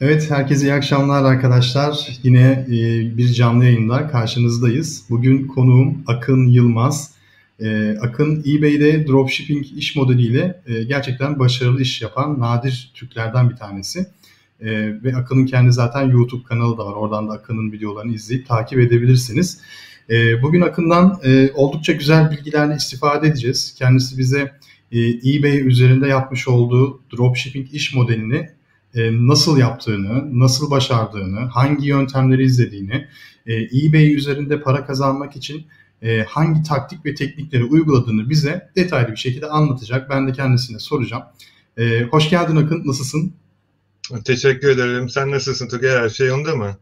Evet, herkese iyi akşamlar arkadaşlar. Yine e, bir canlı yayında karşınızdayız. Bugün konuğum Akın Yılmaz. E, Akın eBay'de dropshipping iş modeliyle e, gerçekten başarılı iş yapan nadir Türklerden bir tanesi. Ve Akın'ın kendi zaten YouTube kanalı da var. Oradan da Akın'ın videolarını izleyip takip edebilirsiniz. Bugün Akın'dan oldukça güzel bilgilerle istifade edeceğiz. Kendisi bize eBay üzerinde yapmış olduğu dropshipping iş modelini e, nasıl yaptığını, nasıl başardığını, hangi yöntemleri izlediğini, e, eBay üzerinde para kazanmak için e, hangi taktik ve teknikleri uyguladığını bize detaylı bir şekilde anlatacak. Ben de kendisine soracağım. Hoş geldin Akın, nasılsın? Teşekkür ederim. Sen nasılsın Tugay? Her şey yolunda mı?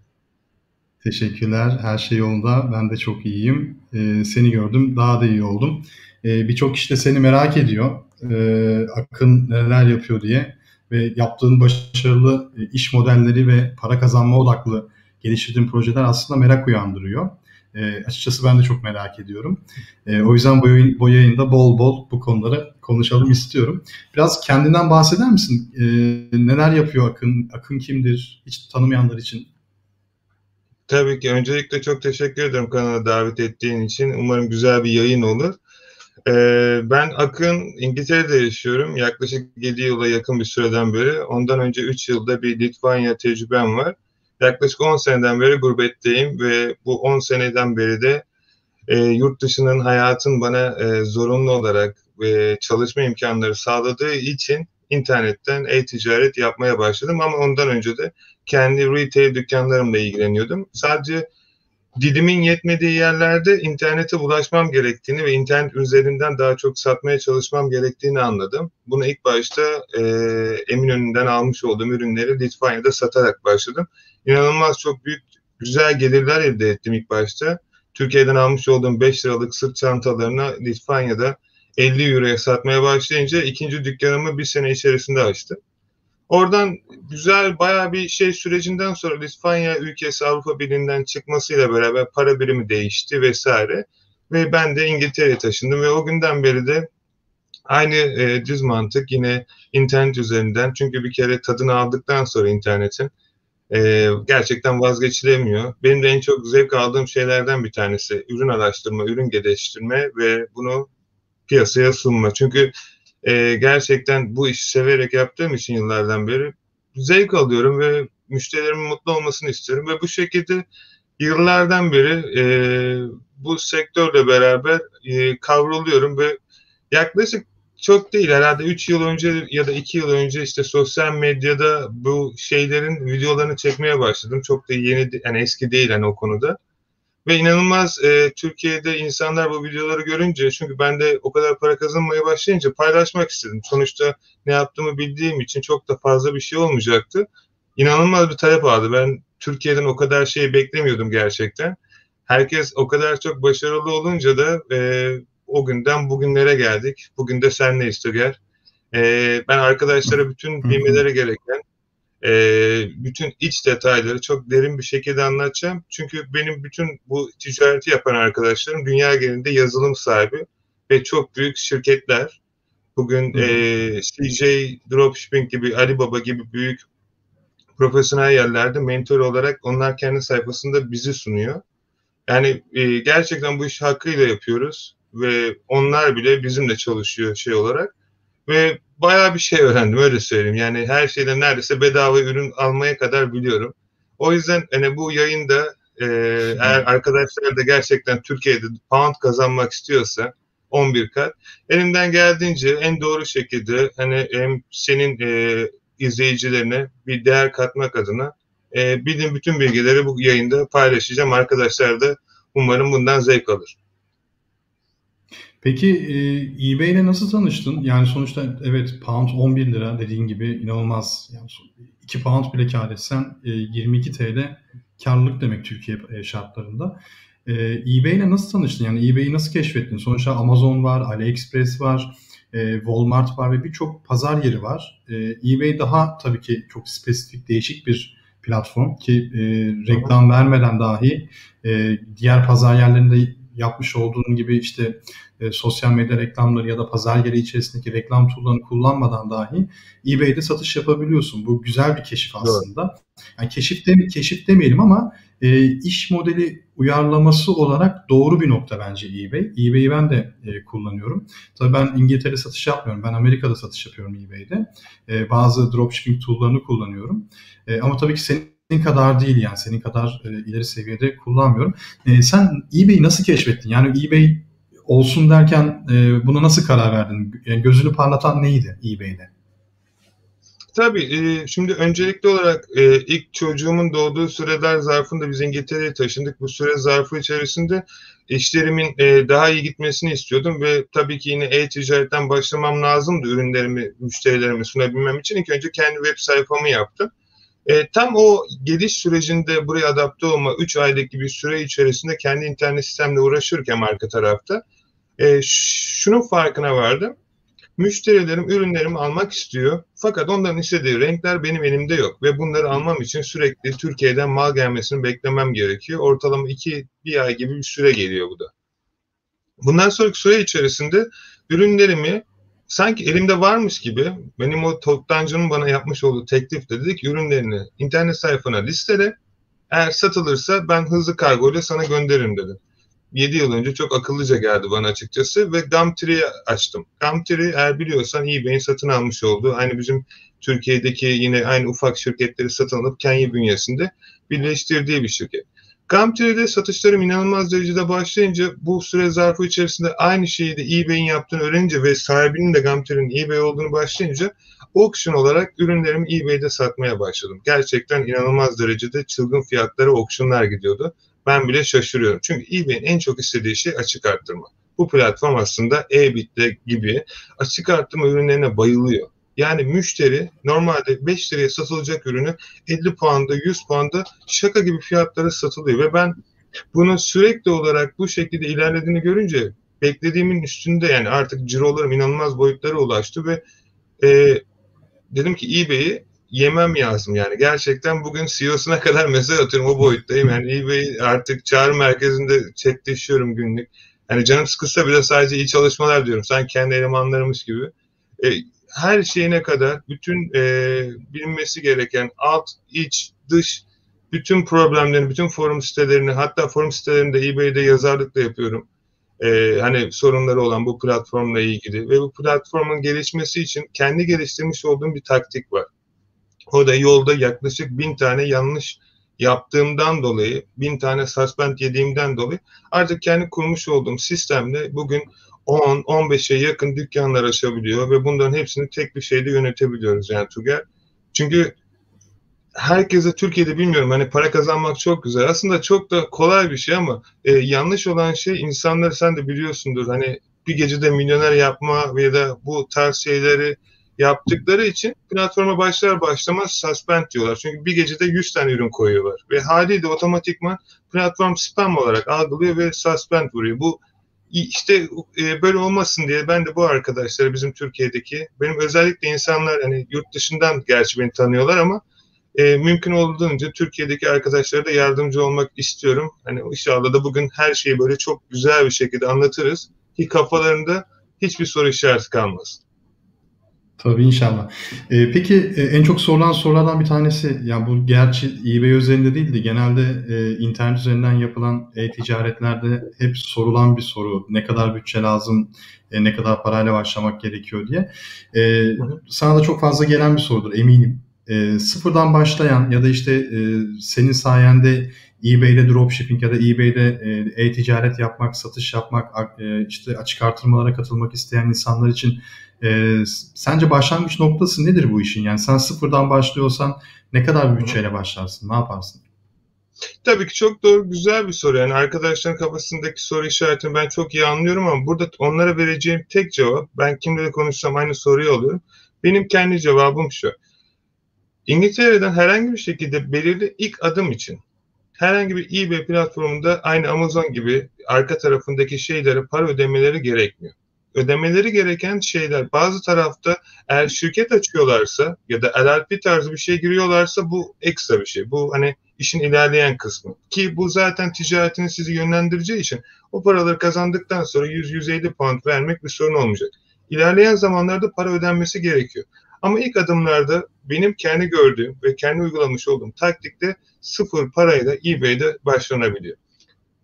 Teşekkürler. Her şey yolunda. Ben de çok iyiyim. seni gördüm. Daha da iyi oldum. Birçok kişi de seni merak ediyor. Akın neler yapıyor diye ve yaptığın başarılı e, iş modelleri ve para kazanma odaklı geliştirdiğin projeler aslında merak uyandırıyor. E, açıkçası ben de çok merak ediyorum. E, o yüzden bu, yayın, bu yayında bol bol bu konuları konuşalım istiyorum. Biraz kendinden bahseder misin? E, neler yapıyor Akın? Akın kimdir? Hiç tanımayanlar için. Tabii ki. Öncelikle çok teşekkür ederim kanala davet ettiğin için. Umarım güzel bir yayın olur. Ee, ben Akın İngiltere'de yaşıyorum. Yaklaşık 7 yıla yakın bir süreden beri. Ondan önce 3 yılda bir Litvanya tecrübem var. Yaklaşık 10 seneden beri gurbetteyim ve bu 10 seneden beri de e, yurt dışının hayatın bana e, zorunlu olarak e, çalışma imkanları sağladığı için internetten e-ticaret yapmaya başladım. Ama ondan önce de kendi retail dükkanlarımla ilgileniyordum. Sadece dilimin yetmediği yerlerde internete ulaşmam gerektiğini ve internet üzerinden daha çok satmaya çalışmam gerektiğini anladım. Bunu ilk başta e, Eminönü'nden almış olduğum ürünleri Litvanya'da satarak başladım. İnanılmaz çok büyük, güzel gelirler elde ettim ilk başta. Türkiye'den almış olduğum 5 liralık sırt çantalarını Litvanya'da 50 euroya satmaya başlayınca ikinci dükkanımı bir sene içerisinde açtım. Oradan güzel bayağı bir şey sürecinden sonra Litvanya ülkesi Avrupa Birliği'nden çıkmasıyla beraber para birimi değişti vesaire. Ve ben de İngiltere'ye taşındım ve o günden beri de aynı e, düz mantık yine internet üzerinden. Çünkü bir kere tadını aldıktan sonra internetin e, gerçekten vazgeçilemiyor. Benim de en çok zevk aldığım şeylerden bir tanesi ürün araştırma, ürün geliştirme ve bunu piyasaya sunma. Çünkü e, gerçekten bu işi severek yaptığım için yıllardan beri zevk alıyorum ve müşterilerimin mutlu olmasını istiyorum ve bu şekilde yıllardan beri e, bu sektörle beraber e, kavruluyorum ve yaklaşık çok değil herhalde 3 yıl önce ya da 2 yıl önce işte sosyal medyada bu şeylerin videolarını çekmeye başladım. Çok da yeni yani eski değil hani o konuda. Ve inanılmaz e, Türkiye'de insanlar bu videoları görünce çünkü ben de o kadar para kazanmaya başlayınca paylaşmak istedim. Sonuçta ne yaptığımı bildiğim için çok da fazla bir şey olmayacaktı. İnanılmaz bir talep aldı. Ben Türkiye'den o kadar şey beklemiyordum gerçekten. Herkes o kadar çok başarılı olunca da e, o günden bugünlere geldik. Bugün de sen ne istiyor? E, ben arkadaşlara bütün bilmeleri gereken e, bütün iç detayları çok derin bir şekilde anlatacağım. Çünkü benim bütün bu ticareti yapan arkadaşlarım dünya genelinde yazılım sahibi ve çok büyük şirketler. Bugün e, CJ Dropshipping gibi, Alibaba gibi büyük profesyonel yerlerde mentor olarak onlar kendi sayfasında bizi sunuyor. Yani e, gerçekten bu işi hakkıyla yapıyoruz ve onlar bile bizimle çalışıyor şey olarak. Ve bayağı bir şey öğrendim öyle söyleyeyim. Yani her şeyden neredeyse bedava ürün almaya kadar biliyorum. O yüzden hani bu yayında e, eğer arkadaşlar da gerçekten Türkiye'de pound kazanmak istiyorsa 11 kat elimden geldiğince en doğru şekilde hani hem senin e, izleyicilerine bir değer katmak adına e, bildiğim bütün bilgileri bu yayında paylaşacağım. Arkadaşlar da umarım bundan zevk alır. Peki e, eBay ile nasıl tanıştın? Yani sonuçta evet pound 11 lira dediğin gibi inanılmaz. Yani 2 pound bile kar etsen e, 22 TL karlılık demek Türkiye e, şartlarında. E, eBay ile nasıl tanıştın? Yani eBay'i nasıl keşfettin? Sonuçta Amazon var, AliExpress var, e, Walmart var ve birçok pazar yeri var. E, eBay daha tabii ki çok spesifik, değişik bir platform ki e, reklam vermeden dahi e, diğer pazar yerlerinde yapmış olduğun gibi işte e, sosyal medya reklamları ya da pazar yeri içerisindeki reklam tool'larını kullanmadan dahi eBay'de satış yapabiliyorsun. Bu güzel bir keşif aslında. Evet. Yani keşif, de, keşif demeyelim ama e, iş modeli uyarlaması olarak doğru bir nokta bence eBay. eBay'i ben de e, kullanıyorum. Tabii ben İngiltere satış yapmıyorum. Ben Amerika'da satış yapıyorum eBay'de. E, bazı dropshipping tool'larını kullanıyorum. E, ama tabii ki senin kadar değil yani senin kadar e, ileri seviyede kullanmıyorum. E, sen eBay'i nasıl keşfettin? Yani eBay olsun derken e, buna nasıl karar verdin? Yani gözünü parlatan neydi eBay'de? Tabii. E, şimdi öncelikli olarak e, ilk çocuğumun doğduğu süreler zarfında biz İngiltere'ye taşındık. Bu süre zarfı içerisinde işlerimin e, daha iyi gitmesini istiyordum ve tabii ki yine e-ticaretten başlamam lazımdı ürünlerimi müşterilerime sunabilmem için. ilk önce kendi web sayfamı yaptım. E, tam o geliş sürecinde buraya adapte olma 3 aylık bir süre içerisinde kendi internet sistemle uğraşırken marka tarafta e, şunun farkına vardım Müşterilerim ürünlerimi almak istiyor. Fakat onların istediği renkler benim elimde yok. Ve bunları almam için sürekli Türkiye'den mal gelmesini beklemem gerekiyor. Ortalama iki, bir ay gibi bir süre geliyor bu da. Bundan sonraki süre içerisinde ürünlerimi sanki elimde varmış gibi benim o toptancının bana yapmış olduğu teklifte dedi ki ürünlerini internet sayfana listele. Eğer satılırsa ben hızlı kargo ile sana gönderirim dedi. 7 yıl önce çok akıllıca geldi bana açıkçası ve Gumtree'yi açtım. Gumtree eğer biliyorsan eBay'in satın almış olduğu aynı bizim Türkiye'deki yine aynı ufak şirketleri satın alıp Kenya bünyesinde birleştirdiği bir şirket. Gumtree'de satışlarım inanılmaz derecede başlayınca bu süre zarfı içerisinde aynı şeyi de eBay'in yaptığını öğrenince ve sahibinin de Gumtree'nin eBay olduğunu başlayınca auction olarak ürünlerimi eBay'de satmaya başladım. Gerçekten inanılmaz derecede çılgın fiyatlara auctionlar gidiyordu ben bile şaşırıyorum. Çünkü eBay'in en çok istediği şey açık arttırma. Bu platform aslında e-bit'te gibi açık arttırma ürünlerine bayılıyor. Yani müşteri normalde 5 liraya satılacak ürünü 50 puanda 100 puanda şaka gibi fiyatlara satılıyor ve ben bunun sürekli olarak bu şekilde ilerlediğini görünce beklediğimin üstünde yani artık cirolarım inanılmaz boyutlara ulaştı ve e, dedim ki eBay'i yemem lazım yani. Gerçekten bugün CEO'suna kadar mesaj atıyorum o boyuttayım. Yani eBay artık çağrı merkezinde chatleşiyorum günlük. Yani canım sıkılsa bile sadece iyi çalışmalar diyorum. Sanki kendi elemanlarımız gibi. E, her şeyine kadar bütün e, bilinmesi gereken alt, iç, dış bütün problemlerini, bütün forum sitelerini hatta forum sitelerinde eBay'de yazarlık da yapıyorum. Ee, hani sorunları olan bu platformla ilgili ve bu platformun gelişmesi için kendi geliştirmiş olduğum bir taktik var. O da yolda yaklaşık bin tane yanlış yaptığımdan dolayı, bin tane suspend yediğimden dolayı artık kendi kurmuş olduğum sistemle bugün 10-15'e yakın dükkanlar açabiliyor ve bunların hepsini tek bir şeyde yönetebiliyoruz yani Tuger. Çünkü herkese Türkiye'de bilmiyorum hani para kazanmak çok güzel. Aslında çok da kolay bir şey ama e, yanlış olan şey insanları sen de biliyorsundur. Hani bir gecede milyoner yapma ya da bu tarz şeyleri yaptıkları için platforma başlar başlamaz suspend diyorlar. Çünkü bir gecede 100 tane ürün koyuyorlar. Ve haliyle otomatikman platform spam olarak algılıyor ve suspend vuruyor. Bu işte e, böyle olmasın diye ben de bu arkadaşlara bizim Türkiye'deki benim özellikle insanlar hani yurt dışından gerçi beni tanıyorlar ama e, mümkün olduğunca Türkiye'deki arkadaşlara da yardımcı olmak istiyorum. Hani inşallah da bugün her şeyi böyle çok güzel bir şekilde anlatırız ki kafalarında hiçbir soru işareti kalmasın. Tabii inşallah. Ee, peki e, en çok sorulan sorulardan bir tanesi, yani bu gerçi eBay üzerinde değildi, genelde e, internet üzerinden yapılan e-ticaretlerde hep sorulan bir soru. Ne kadar bütçe lazım, e, ne kadar parayla başlamak gerekiyor diye. E, sana da çok fazla gelen bir sorudur eminim. E, sıfırdan başlayan ya da işte e, senin sayende eBay'de dropshipping ya da eBay'de e, e-ticaret yapmak, satış yapmak, e, işte açık artırmalara katılmak isteyen insanlar için e, sence başlangıç noktası nedir bu işin? Yani sen sıfırdan başlıyorsan ne kadar bir bütçeyle başlarsın? Ne yaparsın? Tabii ki çok doğru, güzel bir soru. Yani arkadaşların kafasındaki soru işaretini ben çok iyi anlıyorum ama burada onlara vereceğim tek cevap, ben kimle de konuşsam aynı soruyu alıyorum. Benim kendi cevabım şu. İngiltere'den herhangi bir şekilde belirli ilk adım için herhangi bir eBay platformunda aynı Amazon gibi arka tarafındaki şeylere para ödemeleri gerekmiyor. Ödemeleri gereken şeyler bazı tarafta eğer şirket açıyorlarsa ya da LLP tarzı bir şey giriyorlarsa bu ekstra bir şey. Bu hani işin ilerleyen kısmı. Ki bu zaten ticaretini sizi yönlendireceği için o paraları kazandıktan sonra 100-150 pound vermek bir sorun olmayacak. İlerleyen zamanlarda para ödenmesi gerekiyor. Ama ilk adımlarda benim kendi gördüğüm ve kendi uygulamış olduğum taktikte sıfır parayla eBay'de başlanabiliyor.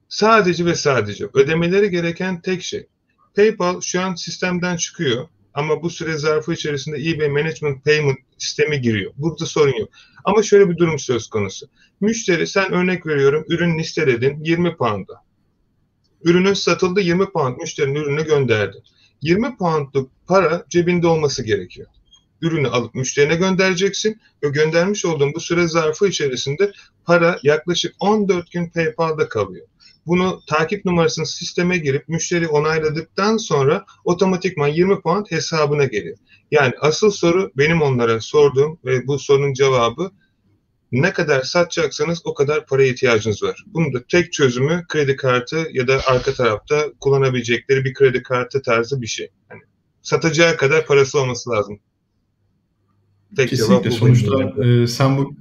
Sadece ve sadece ödemeleri gereken tek şey. PayPal şu an sistemden çıkıyor ama bu süre zarfı içerisinde eBay Management Payment sistemi giriyor. Burada sorun yok. Ama şöyle bir durum söz konusu. Müşteri sen örnek veriyorum ürün listeledin 20 pound'a. Ürünün satıldı 20 pound müşterinin ürünü gönderdi. 20 poundluk para cebinde olması gerekiyor. Ürünü alıp müşterine göndereceksin ve göndermiş olduğun bu süre zarfı içerisinde para yaklaşık 14 gün PayPal'da kalıyor bunu takip numarasını sisteme girip müşteri onayladıktan sonra otomatikman 20 puan hesabına geliyor. Yani asıl soru benim onlara sorduğum ve bu sorunun cevabı ne kadar satacaksanız o kadar paraya ihtiyacınız var. Bunun da tek çözümü kredi kartı ya da arka tarafta kullanabilecekleri bir kredi kartı tarzı bir şey. Yani satacağı kadar parası olması lazım. Tek Kesinlikle. Sonuçta e, sen bu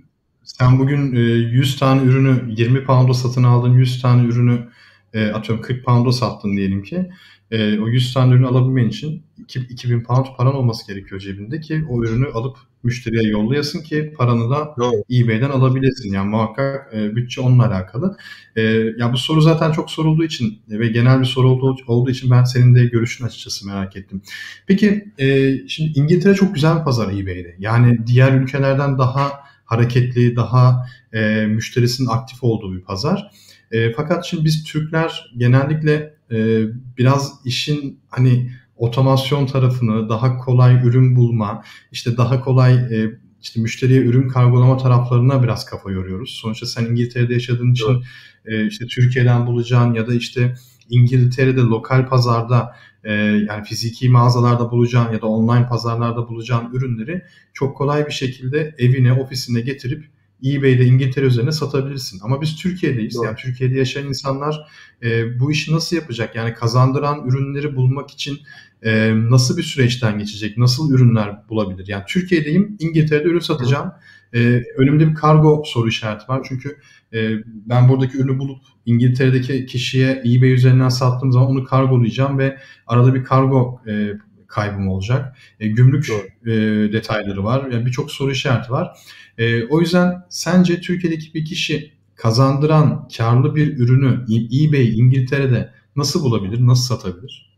sen bugün e, 100 tane ürünü 20 pound'a satın aldın, 100 tane ürünü e, atıyorum 40 pound'a sattın diyelim ki. E, o 100 tane ürünü alabilmen için 2000 pound paran olması gerekiyor cebinde ki o ürünü alıp müşteriye yollayasın ki paranı da Doğru. eBay'den alabilirsin. Yani muhakkak e, bütçe onunla alakalı. E, ya bu soru zaten çok sorulduğu için ve genel bir soru olduğu, olduğu için ben senin de görüşün açıkçası merak ettim. Peki e, şimdi İngiltere çok güzel bir pazar eBay'de. Yani diğer ülkelerden daha hareketli, daha e, müşterisinin aktif olduğu bir pazar. E, fakat şimdi biz Türkler genellikle e, biraz işin hani otomasyon tarafını, daha kolay ürün bulma, işte daha kolay e, işte müşteriye ürün kargolama taraflarına biraz kafa yoruyoruz. Sonuçta sen İngiltere'de yaşadığın için e, işte Türkiye'den bulacağın ya da işte İngiltere'de lokal pazarda e, yani fiziki mağazalarda bulacağın ya da online pazarlarda bulacağın ürünleri çok kolay bir şekilde evine, ofisine getirip eBay'de İngiltere üzerine satabilirsin. Ama biz Türkiye'deyiz. Doğru. Yani Türkiye'de yaşayan insanlar e, bu işi nasıl yapacak? Yani kazandıran ürünleri bulmak için e, nasıl bir süreçten geçecek? Nasıl ürünler bulabilir? Yani Türkiye'deyim, İngiltere'de ürün satacağım. E, önümde bir kargo soru işareti var. Çünkü e, ben buradaki ürünü bulup İngiltere'deki kişiye eBay üzerinden sattığım zaman onu kargolayacağım ve arada bir kargo e, kaybım olacak. E, gümrük e, detayları var. Yani birçok soru işareti var. E, o yüzden sence Türkiye'deki bir kişi kazandıran karlı bir ürünü eBay İngiltere'de nasıl bulabilir, nasıl satabilir?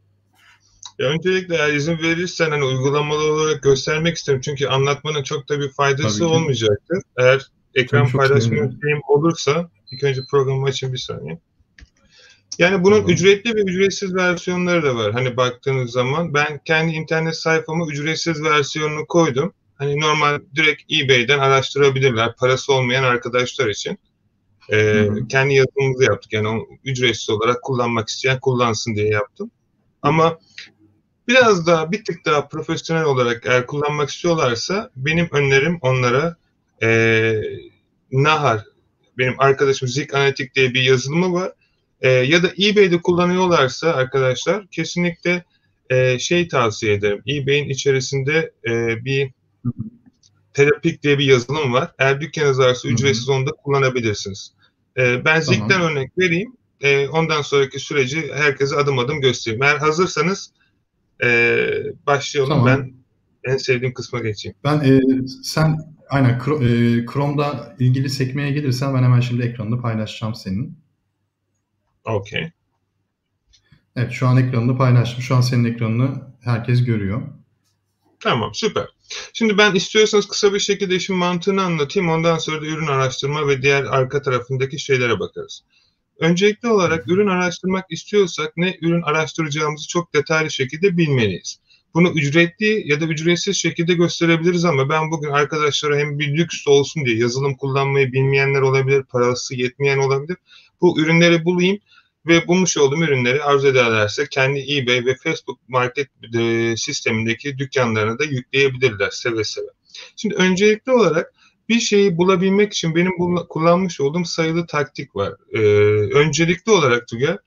Ya öncelikle eğer izin verirsen hani uygulamalı olarak göstermek isterim. Çünkü anlatmanın çok da bir faydası olmayacaktır. Eğer ekran paylaşma şeyim olursa ilk önce programı açayım bir saniye. Yani bunun tamam. ücretli ve ücretsiz versiyonları da var. Hani baktığınız zaman ben kendi internet sayfama ücretsiz versiyonunu koydum. Hani normal direkt eBay'den araştırabilirler parası olmayan arkadaşlar için. Ee, kendi yazılımımızı yaptık. Yani onu ücretsiz olarak kullanmak isteyen kullansın diye yaptım. Ama biraz daha bir tık daha profesyonel olarak eğer kullanmak istiyorlarsa benim önerim onlara e, Nahar benim arkadaşım Zik Analitik diye bir yazılımı var. E, ya da eBay'de kullanıyorlarsa arkadaşlar kesinlikle e, şey tavsiye ederim. eBay'in içerisinde e, bir Terapik diye bir yazılım var. Eğer dükkanınız varsa ücretsiz onu da kullanabilirsiniz. E, ben Zik'ten tamam. örnek vereyim. E, ondan sonraki süreci herkese adım adım göstereyim. Eğer hazırsanız e, başlayalım. Tamam. Ben en sevdiğim kısma geçeyim. Ben e, sen aynen e, Chrome'da ilgili sekmeye gelirsen ben hemen şimdi ekranını paylaşacağım senin. Okey. Evet şu an ekranını paylaştım. Şu an senin ekranını herkes görüyor. Tamam süper. Şimdi ben istiyorsanız kısa bir şekilde işin mantığını anlatayım. Ondan sonra da ürün araştırma ve diğer arka tarafındaki şeylere bakarız. Öncelikli olarak ürün araştırmak istiyorsak ne ürün araştıracağımızı çok detaylı şekilde bilmeliyiz. Bunu ücretli ya da ücretsiz şekilde gösterebiliriz ama ben bugün arkadaşlara hem bir lüks olsun diye yazılım kullanmayı bilmeyenler olabilir, parası yetmeyen olabilir. Bu ürünleri bulayım ve bulmuş olduğum ürünleri arzu ederlerse kendi eBay ve Facebook market e, sistemindeki dükkanlarına da yükleyebilirler seve seve. Şimdi öncelikli olarak bir şeyi bulabilmek için benim kullanmış olduğum sayılı taktik var. Ee, öncelikli olarak Tugay,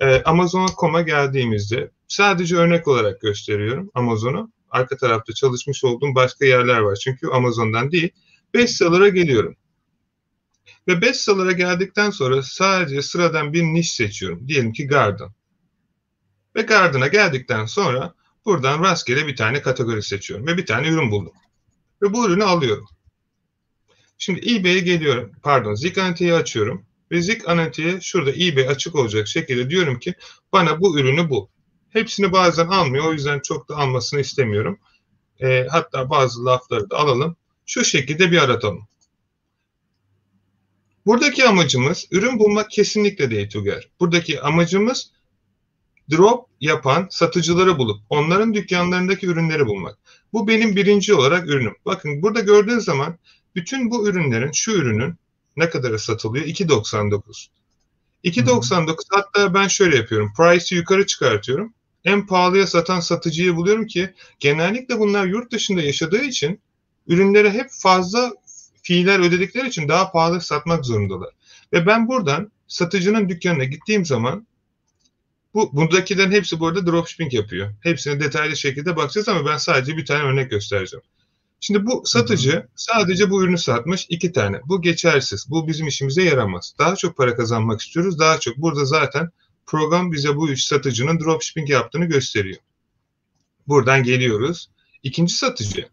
e, Amazon.com'a geldiğimizde sadece örnek olarak gösteriyorum Amazon'u. Arka tarafta çalışmış olduğum başka yerler var. Çünkü Amazon'dan değil. Bestseller'a geliyorum. Ve bestseller'a geldikten sonra sadece sıradan bir niş seçiyorum. Diyelim ki garden. Ve garden'a geldikten sonra buradan rastgele bir tane kategori seçiyorum. Ve bir tane ürün buldum. Ve bu ürünü alıyorum. Şimdi eBay'e geliyorum. Pardon, Zik Analytics'i açıyorum. Ve Zik Analytics'e şurada eBay açık olacak şekilde diyorum ki bana bu ürünü bul. Hepsini bazen almıyor. O yüzden çok da almasını istemiyorum. E, hatta bazı lafları da alalım. Şu şekilde bir aratalım. Buradaki amacımız ürün bulmak kesinlikle değil Tugger. Buradaki amacımız drop yapan satıcıları bulup onların dükkanlarındaki ürünleri bulmak. Bu benim birinci olarak ürünüm. Bakın burada gördüğünüz zaman bütün bu ürünlerin şu ürünün ne kadara satılıyor? 2.99. 2.99 hatta ben şöyle yapıyorum. Price'ı yukarı çıkartıyorum. En pahalıya satan satıcıyı buluyorum ki genellikle bunlar yurt dışında yaşadığı için ürünlere hep fazla fiiller ödedikleri için daha pahalı satmak zorundalar. Ve ben buradan satıcının dükkanına gittiğim zaman bu buradakilerin hepsi bu arada dropshipping yapıyor. Hepsine detaylı şekilde bakacağız ama ben sadece bir tane örnek göstereceğim. Şimdi bu satıcı sadece bu ürünü satmış iki tane. Bu geçersiz. Bu bizim işimize yaramaz. Daha çok para kazanmak istiyoruz. Daha çok. Burada zaten program bize bu üç satıcının dropshipping yaptığını gösteriyor. Buradan geliyoruz. İkinci satıcı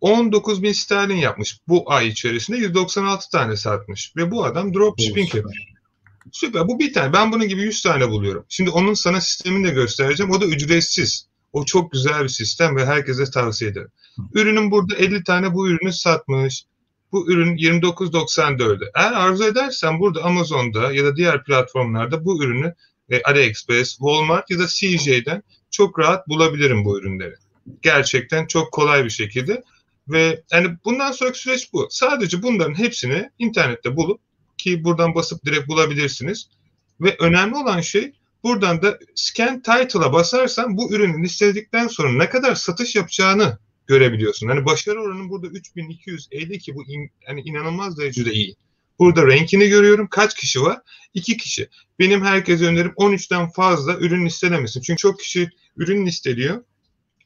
19 bin sterlin yapmış bu ay içerisinde 196 tane satmış ve bu adam dropshipping yapıyor. Süper bu bir tane ben bunun gibi 100 tane buluyorum. Şimdi onun sana sistemini de göstereceğim o da ücretsiz. O çok güzel bir sistem ve herkese tavsiye ederim. Ürünün burada 50 tane bu ürünü satmış. Bu ürün 29.94'e. Eğer arzu edersen burada Amazon'da ya da diğer platformlarda bu ürünü e, AliExpress, Walmart ya da CJ'den çok rahat bulabilirim bu ürünleri. Gerçekten çok kolay bir şekilde. Ve yani bundan sonraki süreç bu. Sadece bunların hepsini internette bulup ki buradan basıp direkt bulabilirsiniz. Ve önemli olan şey buradan da scan title'a basarsan bu ürünü listedikten sonra ne kadar satış yapacağını görebiliyorsun. Hani başarı oranı burada 3250 ki bu in, hani inanılmaz derecede iyi. Burada renkini görüyorum. Kaç kişi var? İki kişi. Benim herkese önerim 13'ten fazla ürün listelemesin. Çünkü çok kişi ürün listeliyor.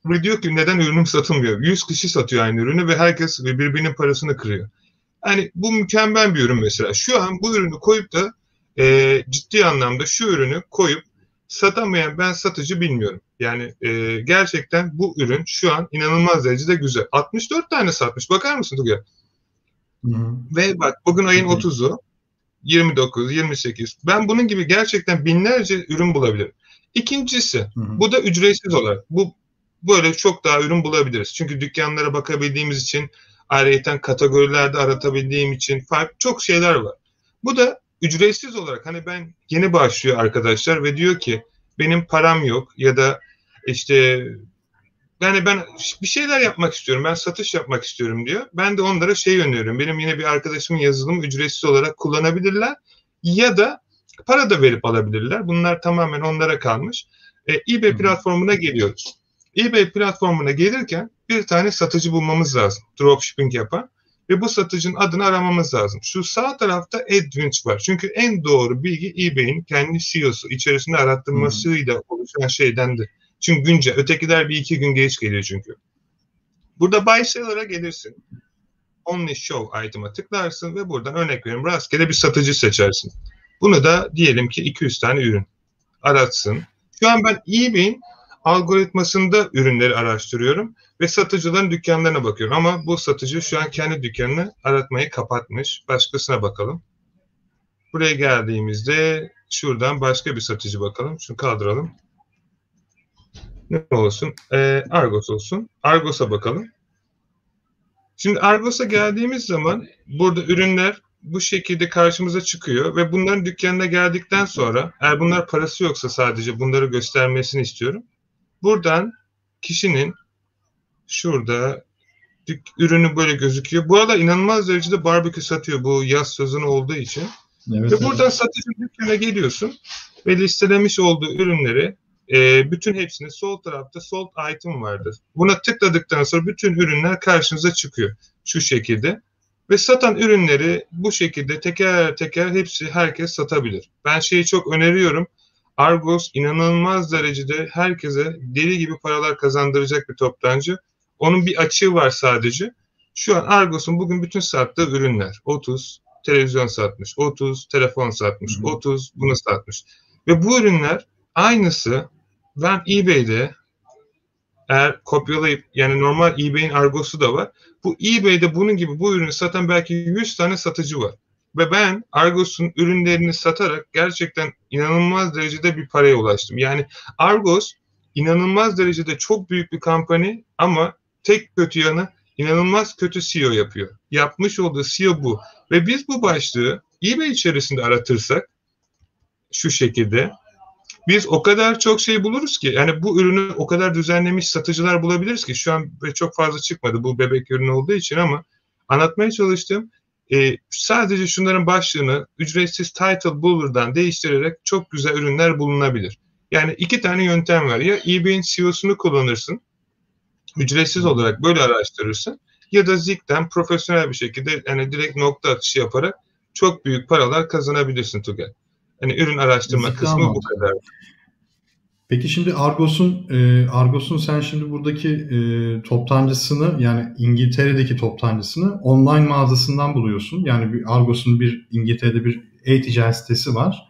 Ve diyor ki neden ürünüm satılmıyor? 100 kişi satıyor aynı ürünü ve herkes birbirinin parasını kırıyor. Yani bu mükemmel bir ürün mesela. Şu an bu ürünü koyup da e, ciddi anlamda şu ürünü koyup satamayan ben satıcı bilmiyorum. Yani e, gerçekten bu ürün şu an inanılmaz derecede güzel. 64 tane satmış. Bakar mısın Tugay? Ve bak bugün ayın 30'u 29, 28. Ben bunun gibi gerçekten binlerce ürün bulabilirim. İkincisi, hı hı. bu da ücretsiz olarak. Bu böyle çok daha ürün bulabiliriz. Çünkü dükkanlara bakabildiğimiz için ayrıca kategorilerde aratabildiğim için farklı çok şeyler var. Bu da ücretsiz olarak hani ben yeni başlıyor arkadaşlar ve diyor ki benim param yok ya da işte yani ben bir şeyler yapmak istiyorum, ben satış yapmak istiyorum diyor. Ben de onlara şey öneriyorum. Benim yine bir arkadaşımın yazılımı ücretsiz olarak kullanabilirler ya da para da verip alabilirler. Bunlar tamamen onlara kalmış. E, eBay platformuna geliyoruz eBay platformuna gelirken bir tane satıcı bulmamız lazım. Dropshipping yapan. Ve bu satıcının adını aramamız lazım. Şu sağ tarafta AdWinch var. Çünkü en doğru bilgi eBay'in kendi CEO'su içerisinde arattırmasıyla oluşan şeydendir. Çünkü günce, ötekiler bir iki gün geç geliyor çünkü. Burada buy seller'a gelirsin. Only show item'a tıklarsın ve buradan örnek veriyorum rastgele bir satıcı seçersin. Bunu da diyelim ki 200 tane ürün aratsın. Şu an ben eBay'in algoritmasında ürünleri araştırıyorum ve satıcıların dükkanlarına bakıyorum. Ama bu satıcı şu an kendi dükkanını aratmayı kapatmış. Başkasına bakalım. Buraya geldiğimizde şuradan başka bir satıcı bakalım. Şunu kaldıralım. Ne olsun? Ee, Argos olsun. Argos'a bakalım. Şimdi Argos'a geldiğimiz zaman burada ürünler bu şekilde karşımıza çıkıyor ve bunların dükkanına geldikten sonra eğer bunlar parası yoksa sadece bunları göstermesini istiyorum. Buradan kişinin şurada ürünü böyle gözüküyor. Bu arada inanılmaz derecede barbekü satıyor bu yaz sözünü olduğu için. Evet, ve buradan evet. satıcı dükkana geliyorsun ve listelemiş olduğu ürünleri e, bütün hepsini sol tarafta sold item vardır. Buna tıkladıktan sonra bütün ürünler karşınıza çıkıyor şu şekilde. Ve satan ürünleri bu şekilde teker teker hepsi herkes satabilir. Ben şeyi çok öneriyorum. Argos inanılmaz derecede herkese deli gibi paralar kazandıracak bir toptancı. Onun bir açığı var sadece. Şu an Argos'un bugün bütün sattığı ürünler 30 televizyon satmış, 30 telefon satmış, 30 bunu satmış. Ve bu ürünler aynısı ben eBay'de eğer kopyalayıp yani normal eBay'in argosu da var. Bu eBay'de bunun gibi bu ürünü satan belki 100 tane satıcı var. Ve ben Argos'un ürünlerini satarak gerçekten inanılmaz derecede bir paraya ulaştım. Yani Argos inanılmaz derecede çok büyük bir kampanya ama tek kötü yanı inanılmaz kötü SEO yapıyor. Yapmış olduğu SEO bu. Ve biz bu başlığı eBay içerisinde aratırsak şu şekilde biz o kadar çok şey buluruz ki yani bu ürünü o kadar düzenlemiş satıcılar bulabiliriz ki şu an çok fazla çıkmadı bu bebek ürünü olduğu için ama anlatmaya çalıştığım e, sadece şunların başlığını ücretsiz title bulurdan değiştirerek çok güzel ürünler bulunabilir. Yani iki tane yöntem var. Ya eBay'in SEO'sunu kullanırsın. Ücretsiz olarak böyle araştırırsın. Ya da Zik'ten profesyonel bir şekilde yani direkt nokta atışı yaparak çok büyük paralar kazanabilirsin Tugay. Hani ürün araştırma Zik'ten kısmı bu kadar. Peki şimdi Argos'un e, Argos'un sen şimdi buradaki e, toptancısını yani İngiltere'deki toptancısını online mağazasından buluyorsun. Yani bir Argos'un bir İngiltere'de bir e-ticaret sitesi var.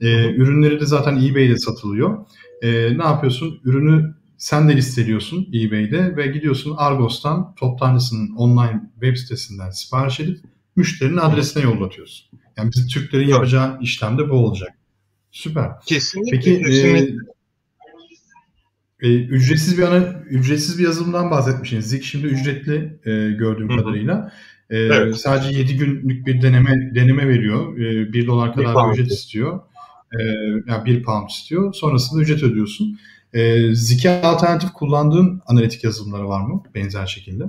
E, ürünleri de zaten eBay'de satılıyor. E, ne yapıyorsun? Ürünü sen de listeliyorsun eBay'de ve gidiyorsun Argos'tan toptancısının online web sitesinden sipariş edip müşterinin adresine yollatıyorsun. Yani bizim Türklerin yapacağı işlem de bu olacak. Süper. Kesinlikle. Peki kesinlikle. E, e, ücretsiz bir ana ücretsiz bir yazılımdan bahsetmişsiniz. Zik şimdi ücretli e, gördüğüm Hı-hı. kadarıyla. E, evet. Sadece 7 günlük bir deneme deneme veriyor. E, 1 dolar kadar bir, ücret istiyor. E, yani 1 pound istiyor. Sonrasında ücret ödüyorsun. E, Zik'e alternatif kullandığın analitik yazılımları var mı benzer şekilde?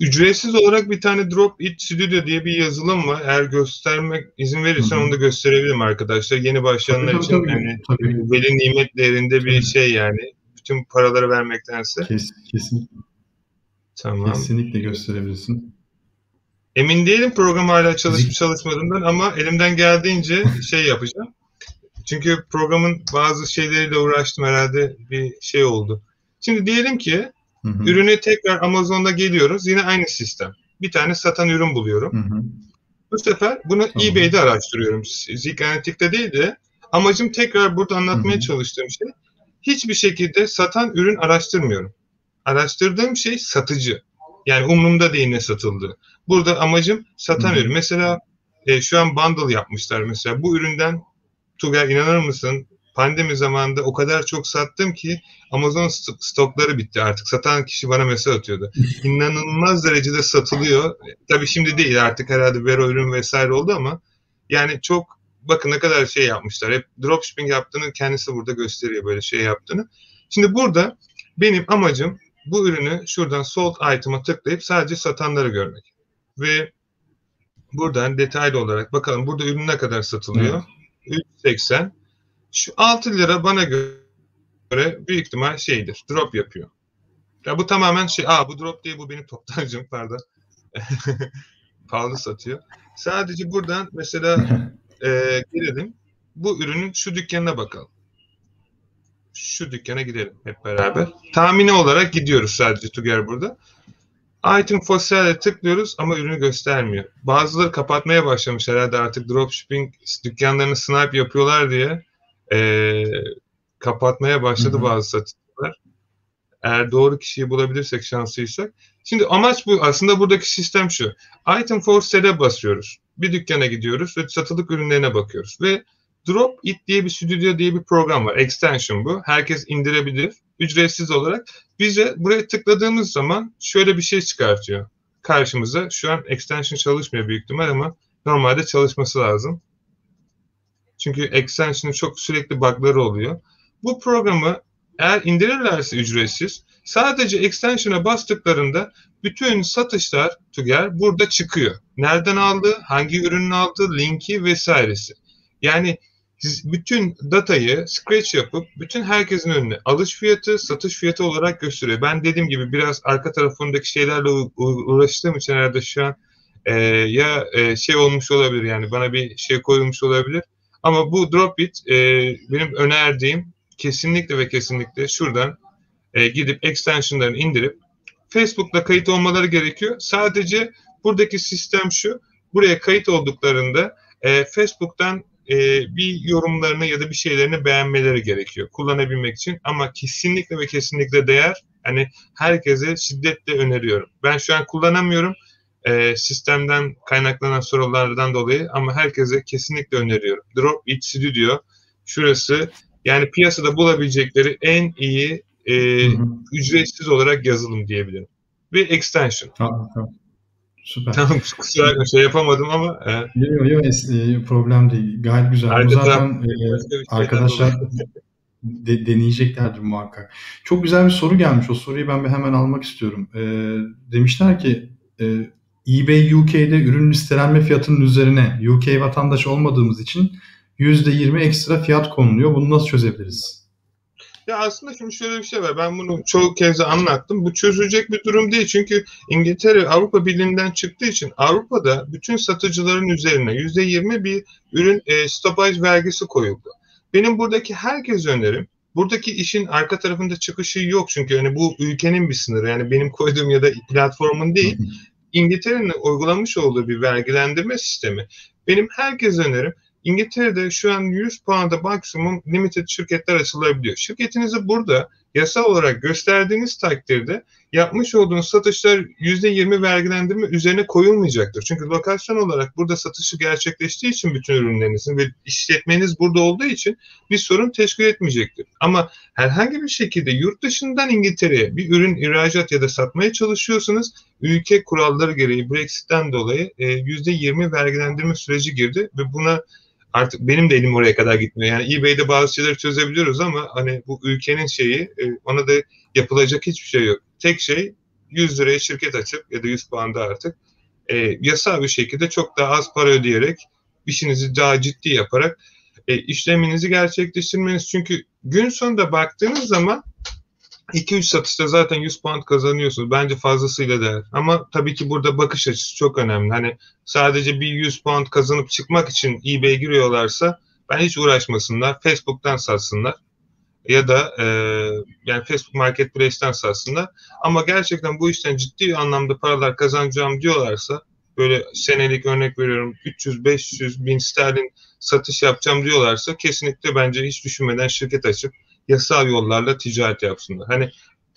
Ücretsiz olarak bir tane Drop It Studio diye bir yazılım var. Eğer göstermek izin verirsen Hı-hı. onu da gösterebilirim arkadaşlar. Yeni başlayanlar tabii, için tabii, yani tabii. veli nimet değerinde bir tabii. şey yani bütün paraları vermektense. Kes, kesinlikle. Tamam. Kesinlikle gösterebilirsin. Emin değilim program hala çalışıp çalışmadığından ama elimden geldiğince şey yapacağım. Çünkü programın bazı şeyleriyle uğraştım herhalde bir şey oldu. Şimdi diyelim ki hı hı. ürünü tekrar Amazon'da geliyoruz. Yine aynı sistem. Bir tane satan ürün buluyorum. Hı hı. Bu sefer bunu tamam. eBay'de araştırıyorum. Zik değil de amacım tekrar burada anlatmaya hı hı. çalıştığım şey hiçbir şekilde satan ürün araştırmıyorum. Araştırdığım şey satıcı. Yani umurumda değil ne satıldığı. Burada amacım satan Hı-hı. ürün. Mesela e, şu an bundle yapmışlar mesela. Bu üründen Tugay inanır mısın? Pandemi zamanında o kadar çok sattım ki Amazon stokları bitti artık. Satan kişi bana mesaj atıyordu. İnanılmaz derecede satılıyor. Tabii şimdi değil artık herhalde vero ürün vesaire oldu ama yani çok bakın ne kadar şey yapmışlar. Hep dropshipping yaptığını kendisi burada gösteriyor böyle şey yaptığını. Şimdi burada benim amacım bu ürünü şuradan sold item'a tıklayıp sadece satanları görmek. Ve buradan detaylı olarak bakalım burada ürün ne kadar satılıyor. Evet. 380. Şu 6 lira bana göre büyük ihtimal şeydir. Drop yapıyor. Ya bu tamamen şey, aa bu drop değil bu benim toptancım pardon. Pahalı satıyor. Sadece buradan mesela e, girelim. Bu ürünün şu dükkanına bakalım. Şu dükkana gidelim hep beraber. Tahmini olarak gidiyoruz sadece Tuger burada. Item for sale'e tıklıyoruz ama ürünü göstermiyor. Bazıları kapatmaya başlamış herhalde artık dropshipping dükkanlarını snipe yapıyorlar diye e, kapatmaya başladı Hı-hı. bazı satıcılar. Eğer doğru kişiyi bulabilirsek şanslıysak. Şimdi amaç bu. Aslında buradaki sistem şu. Item for sale'e basıyoruz bir dükkana gidiyoruz ve satılık ürünlerine bakıyoruz. Ve Drop It diye bir stüdyo diye bir program var. Extension bu. Herkes indirebilir. Ücretsiz olarak. Bize buraya tıkladığımız zaman şöyle bir şey çıkartıyor. Karşımıza. Şu an extension çalışmıyor büyük ihtimal ama normalde çalışması lazım. Çünkü extension'ın çok sürekli bug'ları oluyor. Bu programı eğer indirirlerse ücretsiz sadece extension'a bastıklarında bütün satışlar Tüger burada çıkıyor. Nereden aldı, hangi ürünün aldı, linki vesairesi. Yani bütün datayı scratch yapıp bütün herkesin önüne alış fiyatı, satış fiyatı olarak gösteriyor. Ben dediğim gibi biraz arka tarafındaki şeylerle uğraştığım için herhalde şu an e, ya e, şey olmuş olabilir yani bana bir şey koyulmuş olabilir. Ama bu Dropbit e, benim önerdiğim kesinlikle ve kesinlikle şuradan e, gidip extensionlarını indirip Facebook'ta kayıt olmaları gerekiyor. Sadece buradaki sistem şu. Buraya kayıt olduklarında e, Facebook'tan e, bir yorumlarını ya da bir şeylerini beğenmeleri gerekiyor kullanabilmek için. Ama kesinlikle ve kesinlikle değer. Hani herkese şiddetle öneriyorum. Ben şu an kullanamıyorum e, sistemden kaynaklanan sorulardan dolayı ama herkese kesinlikle öneriyorum. Drop It Studio şurası yani piyasada bulabilecekleri en iyi e, ücretsiz olarak yazılım diyebilirim. Ve extension. Tamam, tamam. Süper. Tamam kusura bakma şey yapamadım ama. E, yok yok e, problem değil. Gayet güzel. Bu zaten e, arkadaşlar de, deneyeceklerdir muhakkak. Çok güzel bir soru gelmiş. O soruyu ben bir hemen almak istiyorum. E, demişler ki e, eBay UK'de ürün listelenme fiyatının üzerine UK vatandaşı olmadığımız için %20 ekstra fiyat konuluyor. Bunu nasıl çözebiliriz? Ya aslında şimdi şöyle bir şey var. Ben bunu çoğu kez anlattım. Bu çözülecek bir durum değil. Çünkü İngiltere Avrupa Birliği'nden çıktığı için Avrupa'da bütün satıcıların üzerine %20 bir ürün e, stopaj vergisi koyuldu. Benim buradaki herkes önerim buradaki işin arka tarafında çıkışı yok çünkü yani bu ülkenin bir sınırı yani benim koyduğum ya da platformun değil. İngiltere'nin uygulamış olduğu bir vergilendirme sistemi. Benim herkes önerim İngiltere'de şu an 100 puanda maksimum limited şirketler açılabiliyor. Şirketinizi burada yasal olarak gösterdiğiniz takdirde yapmış olduğunuz satışlar %20 vergilendirme üzerine koyulmayacaktır. Çünkü lokasyon olarak burada satışı gerçekleştiği için bütün ürünlerinizin ve işletmeniz burada olduğu için bir sorun teşkil etmeyecektir. Ama herhangi bir şekilde yurt dışından İngiltere'ye bir ürün ihracat ya da satmaya çalışıyorsanız ülke kuralları gereği Brexit'ten dolayı %20 vergilendirme süreci girdi ve buna artık benim de elim oraya kadar gitmiyor. Yani eBay'de bazı şeyleri çözebiliyoruz ama hani bu ülkenin şeyi e, ona da yapılacak hiçbir şey yok. Tek şey 100 liraya şirket açıp ya da 100 puanda artık e, yasal bir şekilde çok daha az para ödeyerek işinizi daha ciddi yaparak e, işleminizi gerçekleştirmeniz. Çünkü gün sonunda baktığınız zaman 2-3 satışta zaten 100 puan kazanıyorsunuz. Bence fazlasıyla değer. Ama tabii ki burada bakış açısı çok önemli. Hani sadece bir 100 puan kazanıp çıkmak için eBay'e giriyorlarsa ben hiç uğraşmasınlar. Facebook'tan satsınlar. Ya da e, yani Facebook Marketplace'ten satsınlar. Ama gerçekten bu işten ciddi anlamda paralar kazanacağım diyorlarsa böyle senelik örnek veriyorum 300-500 bin sterlin satış yapacağım diyorlarsa kesinlikle bence hiç düşünmeden şirket açıp yasal yollarla ticaret yapsınlar. Hani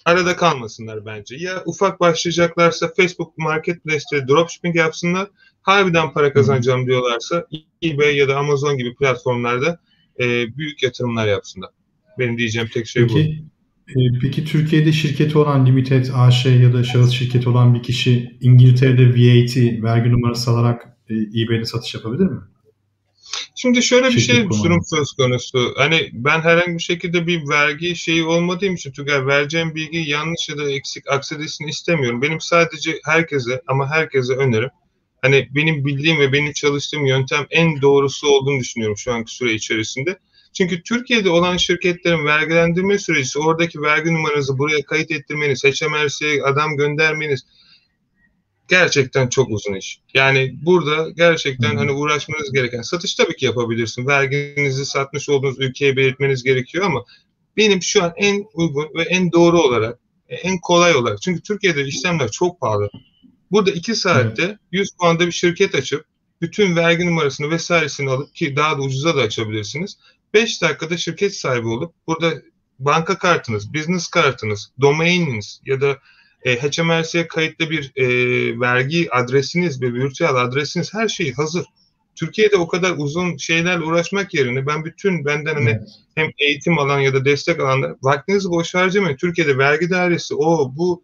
arada kalmasınlar bence. Ya ufak başlayacaklarsa Facebook Marketplace'te dropshipping yapsınlar. Harbiden para kazanacağım diyorlarsa eBay ya da Amazon gibi platformlarda e, büyük yatırımlar yapsınlar. Benim diyeceğim tek şey peki, bu. E, peki Türkiye'de şirketi olan Limited AŞ ya da şahıs şirketi olan bir kişi İngiltere'de VAT vergi numarası alarak e, eBay'de satış yapabilir mi? Şimdi şöyle bir şey durum söz konusu. Hani ben herhangi bir şekilde bir vergi şeyi olmadığım için Tugay vereceğim bilgi yanlış ya da eksik aksedilsin istemiyorum. Benim sadece herkese ama herkese önerim. Hani benim bildiğim ve benim çalıştığım yöntem en doğrusu olduğunu düşünüyorum şu anki süre içerisinde. Çünkü Türkiye'de olan şirketlerin vergilendirme süreci, oradaki vergi numaranızı buraya kayıt ettirmeniz, HMRC'ye adam göndermeniz, gerçekten çok uzun iş. Yani burada gerçekten hmm. hani uğraşmanız gereken satış tabii ki yapabilirsin. Verginizi satmış olduğunuz ülkeye belirtmeniz gerekiyor ama benim şu an en uygun ve en doğru olarak en kolay olarak çünkü Türkiye'de işlemler çok pahalı. Burada iki saatte evet. 100 puanda bir şirket açıp bütün vergi numarasını vesairesini alıp ki daha da ucuza da açabilirsiniz. 5 dakikada şirket sahibi olup burada banka kartınız, business kartınız, domaininiz ya da e, HMRC'ye kayıtlı bir e, vergi adresiniz ve virtüel adresiniz her şey hazır. Türkiye'de o kadar uzun şeylerle uğraşmak yerine ben bütün benden hani evet. hem eğitim alan ya da destek alanlar vaktinizi boş harcamayın. Türkiye'de vergi dairesi o bu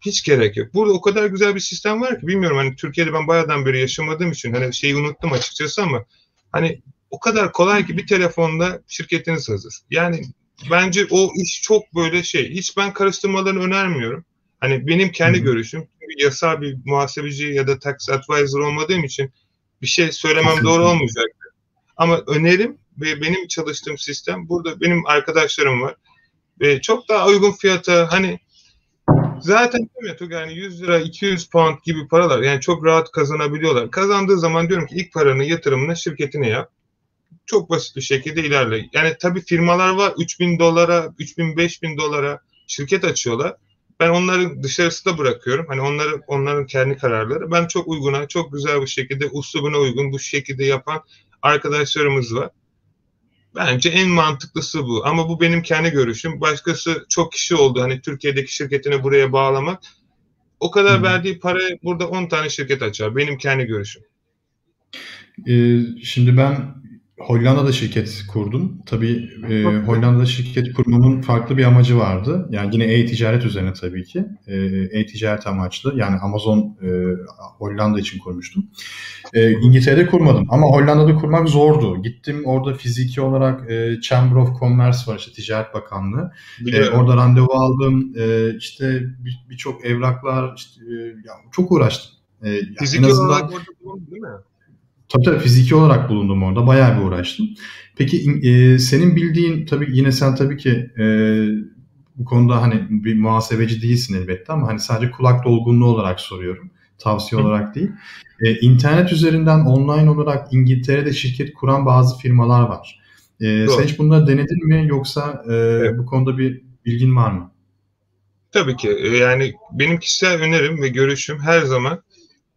hiç gerek yok. Burada o kadar güzel bir sistem var ki bilmiyorum hani Türkiye'de ben bayağıdan beri yaşamadığım için hani şeyi unuttum açıkçası ama hani o kadar kolay ki bir telefonda şirketiniz hazır. Yani bence o iş çok böyle şey. Hiç ben karıştırmalarını önermiyorum. Hani benim kendi Hı. görüşüm yasal bir muhasebeci ya da tax advisor olmadığım için bir şey söylemem doğru olmayacaktır. Ama önerim ve benim çalıştığım sistem burada benim arkadaşlarım var. Ve çok daha uygun fiyata hani zaten değil yani 100 lira 200 pound gibi paralar yani çok rahat kazanabiliyorlar. Kazandığı zaman diyorum ki ilk paranı yatırımını şirketine yap. çok basit bir şekilde ilerle. Yani tabii firmalar var 3000 dolara, 3000 5000 dolara şirket açıyorlar. Ben onları dışarısında bırakıyorum. Hani onları onların kendi kararları. Ben çok uyguna, çok güzel bir şekilde uslubuna uygun bu şekilde yapan arkadaşlarımız var. Bence en mantıklısı bu. Ama bu benim kendi görüşüm. Başkası çok kişi oldu. Hani Türkiye'deki şirketini buraya bağlamak. O kadar hmm. verdiği para burada 10 tane şirket açar. Benim kendi görüşüm. Ee, şimdi ben Hollanda'da şirket kurdum. Tabii e, Hollanda'da şirket kurmamın farklı bir amacı vardı. Yani yine e-ticaret üzerine tabii ki. E, e-ticaret amaçlı. Yani Amazon e, Hollanda için kurmuştum. E, İngiltere'de kurmadım ama Hollanda'da kurmak zordu. Gittim orada fiziki olarak e, Chamber of Commerce var işte Ticaret Bakanlığı. E, orada randevu aldım. E, işte birçok bir evraklar işte, e, ya, çok uğraştım. E, fiziki en azından, olarak orada değil mi? Tabii tabii fiziki olarak bulundum orada. Bayağı bir uğraştım. Peki e, senin bildiğin tabii yine sen tabii ki e, bu konuda hani bir muhasebeci değilsin elbette ama hani sadece kulak dolgunluğu olarak soruyorum. Tavsiye olarak değil. E, internet üzerinden online olarak İngiltere'de şirket kuran bazı firmalar var. E, sen hiç bunları denedin mi yoksa e, evet. bu konuda bir bilgin var mı? Tabii ki. E, yani benim kişisel önerim ve görüşüm her zaman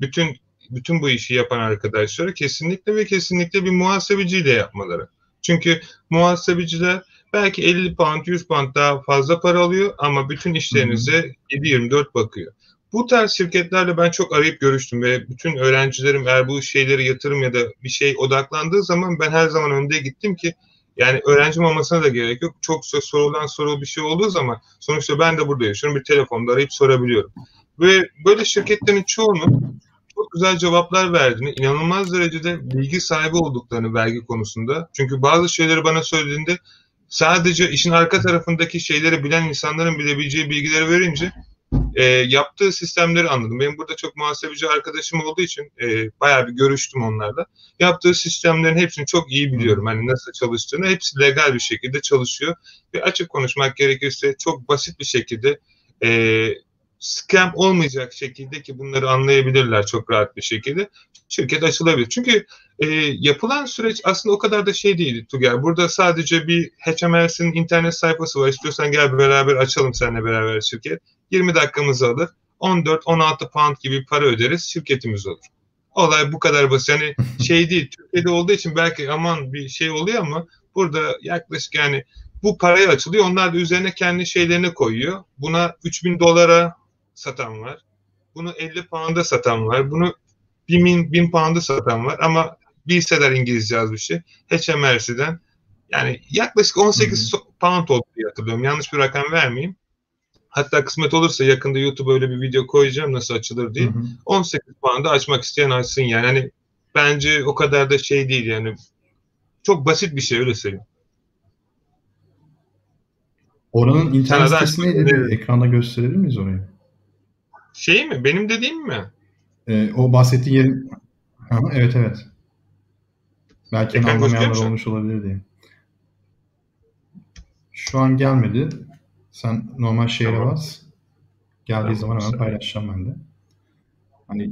bütün bütün bu işi yapan arkadaşları kesinlikle ve kesinlikle bir muhasebeciyle yapmaları. Çünkü muhasebeciler belki 50 pound, 100 pound daha fazla para alıyor ama bütün işlerinize 7-24 bakıyor. Bu tarz şirketlerle ben çok arayıp görüştüm ve bütün öğrencilerim eğer bu şeyleri yatırım ya da bir şey odaklandığı zaman ben her zaman önde gittim ki yani öğrencim olmasına da gerek yok. Çok sorulan soru bir şey olduğu zaman sonuçta ben de burada yaşıyorum. Bir telefonda arayıp sorabiliyorum. Ve böyle şirketlerin çoğunu çok güzel cevaplar verdiğini, inanılmaz derecede bilgi sahibi olduklarını vergi konusunda. Çünkü bazı şeyleri bana söylediğinde sadece işin arka tarafındaki şeyleri bilen insanların bilebileceği bilgileri verince e, yaptığı sistemleri anladım. Benim burada çok muhasebeci arkadaşım olduğu için e, bayağı bir görüştüm onlarla. Yaptığı sistemlerin hepsini çok iyi biliyorum. Hani nasıl çalıştığını hepsi legal bir şekilde çalışıyor. Ve açık konuşmak gerekirse çok basit bir şekilde e, scam olmayacak şekilde ki bunları anlayabilirler çok rahat bir şekilde şirket açılabilir. Çünkü e, yapılan süreç aslında o kadar da şey değil Tuger. Burada sadece bir HMRC'nin internet sayfası var. İstiyorsan gel beraber açalım seninle beraber şirket. 20 dakikamızı alır. 14-16 pound gibi para öderiz. Şirketimiz olur. Olay bu kadar basit. Yani şey değil. Türkiye'de olduğu için belki aman bir şey oluyor ama burada yaklaşık yani bu parayı açılıyor. Onlar da üzerine kendi şeylerini koyuyor. Buna 3000 dolara satan var. Bunu 50 pound'a satan var. Bunu 1000, 1000 pound'a satan var. Ama bilseler İngilizce yazmışı. HMRC'den yani yaklaşık 18 hı hı. pound oldu diye hatırlıyorum. Yanlış bir rakam vermeyeyim. Hatta kısmet olursa yakında YouTube öyle bir video koyacağım nasıl açılır diye. Hı hı. 18 pound'a açmak isteyen açsın yani. Hani bence o kadar da şey değil yani. Çok basit bir şey öyle söyleyeyim. Oranın internet sitesi neydi? Ekranda gösterebilir miyiz orayı? Şey mi? Benim dediğim mi? Ee, o bahsettiğin yerin... Ha, evet evet. Belki Ekran anlamayanlar olmuş olabilir diye. Şu an gelmedi. Sen normal şehre tamam. bas. Geldiği tamam, zaman hemen paylaşacağım ben de. Hani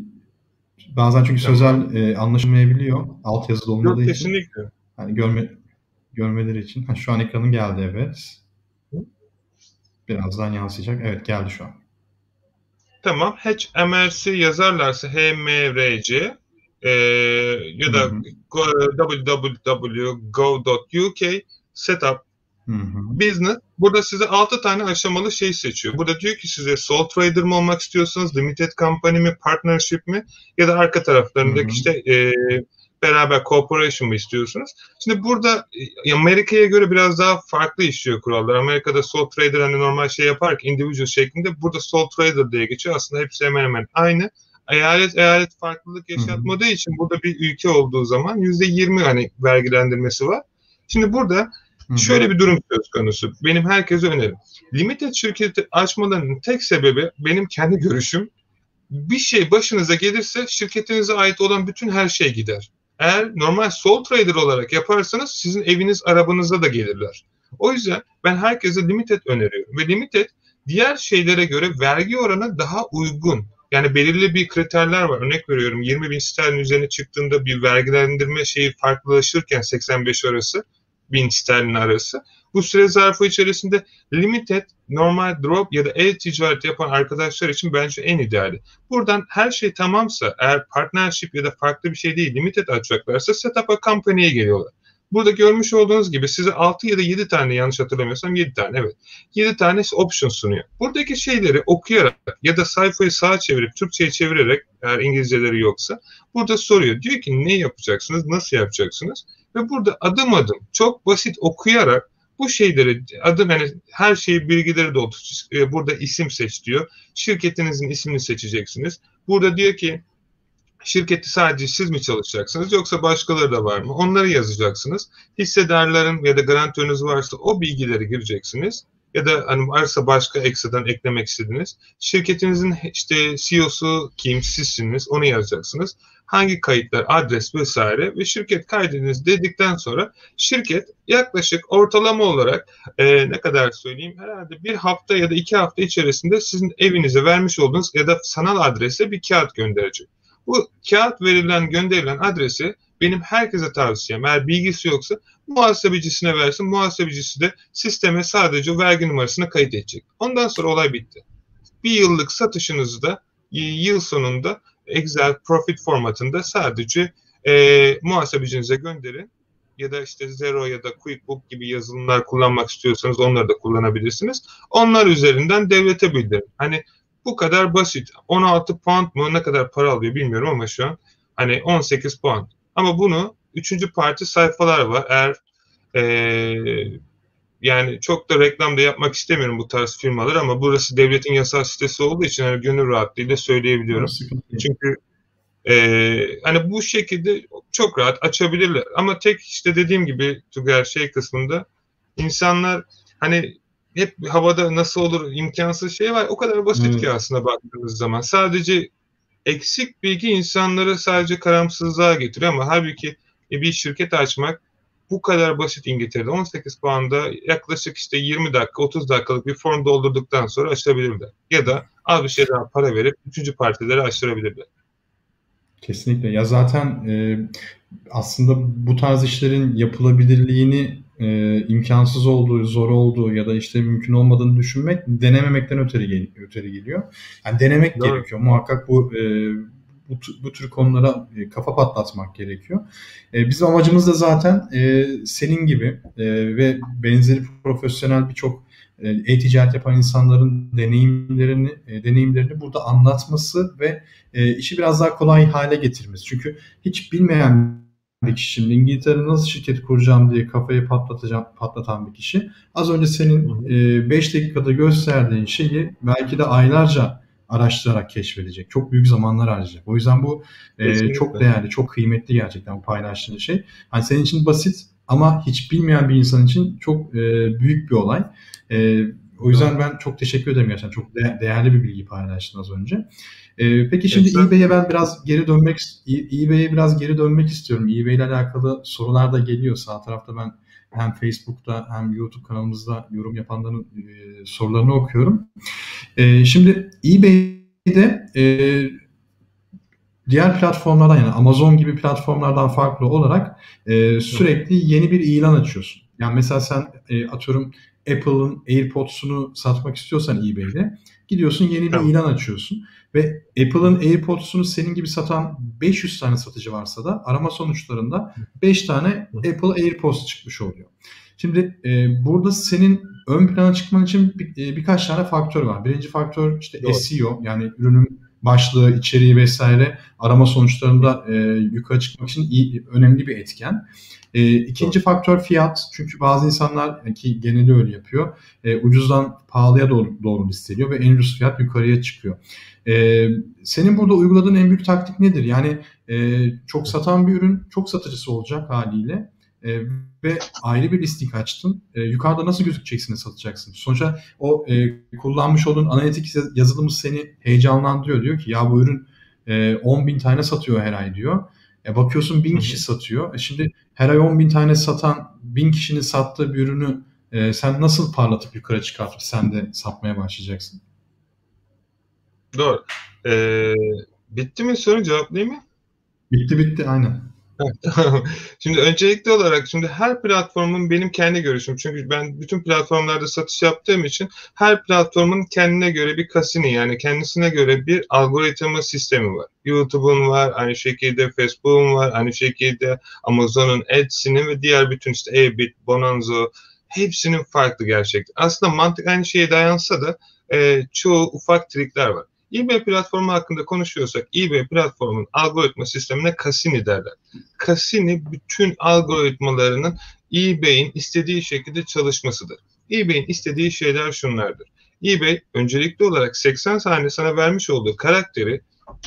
bazen çünkü tamam. sözel e, anlaşılmayabiliyor. Alt yazılı olmadığı Yok, için. Kesinlikle. Hani görme, görmeleri için. Ha, şu an ekranın geldi evet. Birazdan yansıyacak. Evet geldi şu an. Tamam. HMRC yazarlarsa HMRC e, ya da www.go.uk setup Hı hı. Business burada size 6 tane aşamalı şey seçiyor. Burada diyor ki size sole trader mı olmak istiyorsanız, limited company mi, partnership mi ya da arka taraflarındaki hı hı. işte e, beraber cooperation mı istiyorsunuz? Şimdi burada e, Amerika'ya göre biraz daha farklı işliyor kurallar. Amerika'da sole trader hani normal şey yapar ki individual şeklinde. Burada sole trader diye geçiyor. Aslında hepsi hemen hemen aynı. Eyalet eyalet farklılık yaşatmadığı Hı-hı. için burada bir ülke olduğu zaman yüzde yirmi hani vergilendirmesi var. Şimdi burada Hı-hı. şöyle bir durum söz konusu. Benim herkese önerim. Limited şirketi açmalarının tek sebebi benim kendi görüşüm bir şey başınıza gelirse şirketinize ait olan bütün her şey gider. Eğer normal sol trader olarak yaparsanız sizin eviniz arabanıza da gelirler. O yüzden ben herkese limited öneriyorum. Ve limited diğer şeylere göre vergi oranı daha uygun. Yani belirli bir kriterler var. Örnek veriyorum 20 bin sterlin üzerine çıktığında bir vergilendirme şeyi farklılaşırken 85 arası bin sterlin arası. Bu süre zarfı içerisinde limited, normal drop ya da el ticareti yapan arkadaşlar için bence en ideali. Buradan her şey tamamsa eğer partnership ya da farklı bir şey değil limited açacaklarsa setup a company'ye geliyorlar. Burada görmüş olduğunuz gibi size 6 ya da 7 tane yanlış hatırlamıyorsam 7 tane evet. 7 tane option sunuyor. Buradaki şeyleri okuyarak ya da sayfayı sağa çevirip Türkçe'ye çevirerek eğer İngilizceleri yoksa burada soruyor. Diyor ki ne yapacaksınız, nasıl yapacaksınız? Ve burada adım adım çok basit okuyarak bu şeyleri adım yani her şeyi bilgileri doldur. E, burada isim seç diyor. Şirketinizin ismini seçeceksiniz. Burada diyor ki şirketi sadece siz mi çalışacaksınız yoksa başkaları da var mı? Onları yazacaksınız. Hissedarların ya da garantörünüz varsa o bilgileri gireceksiniz. Ya da hani varsa başka ekstradan eklemek istediğiniz. Şirketinizin işte CEO'su kim, sizsiniz onu yazacaksınız. Hangi kayıtlar, adres vesaire ve şirket kaydediniz dedikten sonra şirket yaklaşık ortalama olarak e, ne kadar söyleyeyim herhalde bir hafta ya da iki hafta içerisinde sizin evinize vermiş olduğunuz ya da sanal adrese bir kağıt gönderecek. Bu kağıt verilen, gönderilen adresi benim herkese tavsiyem eğer bilgisi yoksa muhasebecisine versin. Muhasebecisi de sisteme sadece vergi numarasını kayıt edecek. Ondan sonra olay bitti. Bir yıllık satışınızı da yıl sonunda Excel profit formatında sadece e, muhasebecinize gönderin ya da işte Zero ya da QuickBook gibi yazılımlar kullanmak istiyorsanız onları da kullanabilirsiniz. Onlar üzerinden devlete bildirin. Hani bu kadar basit. 16 pound mu ne kadar para alıyor bilmiyorum ama şu an hani 18 pound. Ama bunu üçüncü parti sayfalar var. Eğer ee, yani çok da reklam da yapmak istemiyorum bu tarz firmalar ama burası devletin yasal sitesi olduğu için hani gönül rahatlığıyla söyleyebiliyorum. Çünkü e, hani bu şekilde çok rahat açabilirler. Ama tek işte dediğim gibi Tugay şey kısmında insanlar hani hep havada nasıl olur imkansız şey var. O kadar basit evet. ki aslında baktığınız zaman. Sadece eksik bilgi insanları sadece karamsızlığa getiriyor ama halbuki e, bir şirket açmak bu kadar basit İngiltere'de 18 puanda yaklaşık işte 20 dakika 30 dakikalık bir form doldurduktan sonra açılabilirler. Ya da az bir şey daha para verip üçüncü partileri açtırabilirler. Kesinlikle. Ya zaten e, aslında bu tarz işlerin yapılabilirliğini e, imkansız olduğu, zor olduğu ya da işte mümkün olmadığını düşünmek denememekten öteri, gel öteri geliyor. Yani denemek Doğru. gerekiyor. Muhakkak bu e, bu, bu tür konulara e, kafa patlatmak gerekiyor. E, bizim amacımız da zaten e, senin gibi e, ve benzeri profesyonel birçok e, e-ticaret yapan insanların deneyimlerini e, deneyimlerini burada anlatması ve e, işi biraz daha kolay hale getirmesi. Çünkü hiç bilmeyen bir kişi şimdi İngiltere'de nasıl şirket kuracağım diye kafayı patlatacağım patlatan bir kişi az önce senin 5 e, dakikada gösterdiğin şeyi belki de aylarca araştırarak keşfedecek. Çok büyük zamanlar harcayacak. O yüzden bu e, çok değerli, çok kıymetli gerçekten bu paylaştığın şey. Hani senin için basit ama hiç bilmeyen bir insan için çok e, büyük bir olay. E, o yüzden ben çok teşekkür ederim gerçekten. Çok de- değerli bir bilgi paylaştın az önce. Ee, peki şimdi evet, eBay'e ben biraz geri dönmek eBay'e biraz geri dönmek istiyorum. eBay ile alakalı sorular da geliyor. Sağ tarafta ben hem Facebook'ta hem YouTube kanalımızda yorum yapanların e, sorularını okuyorum. E, şimdi eBay'de e, diğer platformlardan yani Amazon gibi platformlardan farklı olarak e, sürekli yeni bir ilan açıyorsun. Yani mesela sen e, atıyorum Apple'ın AirPods'unu satmak istiyorsan eBay'de gidiyorsun yeni bir tamam. ilan açıyorsun ve Apple'ın AirPods'unu senin gibi satan 500 tane satıcı varsa da arama sonuçlarında 5 tane Apple AirPods çıkmış oluyor. Şimdi e, burada senin ön plana çıkman için bir, e, birkaç tane faktör var. Birinci faktör işte Doğru. SEO yani ürünün başlığı, içeriği vesaire arama sonuçlarında e, yukarı çıkmak için iyi, önemli bir etken. E, ikinci faktör fiyat. Çünkü bazı insanlar ki geneli öyle yapıyor. E, ucuzdan pahalıya doğru, doğru listeliyor ve en ucuz fiyat yukarıya çıkıyor. E, senin burada uyguladığın en büyük taktik nedir? Yani e, çok satan bir ürün çok satıcısı olacak haliyle e, ve ayrı bir listing açtın. E, yukarıda nasıl gözükeceksini satacaksın. Sonuçta o e, kullanmış olduğun analitik yazılımı seni heyecanlandırıyor. Diyor ki ya bu ürün e, 10 bin tane satıyor her ay diyor. E, bakıyorsun bin kişi satıyor. E, şimdi her ay 10 bin tane satan bin kişinin sattığı bir ürünü e, sen nasıl parlatıp yukarı çıkartıp sen de satmaya başlayacaksın? Doğru. Ee, bitti mi sorun cevaplayayım mı? Bitti bitti aynen. Şimdi öncelikli olarak şimdi her platformun benim kendi görüşüm. Çünkü ben bütün platformlarda satış yaptığım için her platformun kendine göre bir kasini yani kendisine göre bir algoritma sistemi var. YouTube'un var, aynı şekilde Facebook'un var, aynı şekilde Amazon'un Ads'inin ve diğer bütün işte Ebit, Bonanzo hepsinin farklı gerçekten. Aslında mantık aynı şeye dayansa da e, çoğu ufak trikler var eBay platformu hakkında konuşuyorsak eBay platformun algoritma sistemine Cassini derler. Cassini bütün algoritmalarının eBay'in istediği şekilde çalışmasıdır. eBay'in istediği şeyler şunlardır. eBay öncelikli olarak 80 saniye sana vermiş olduğu karakteri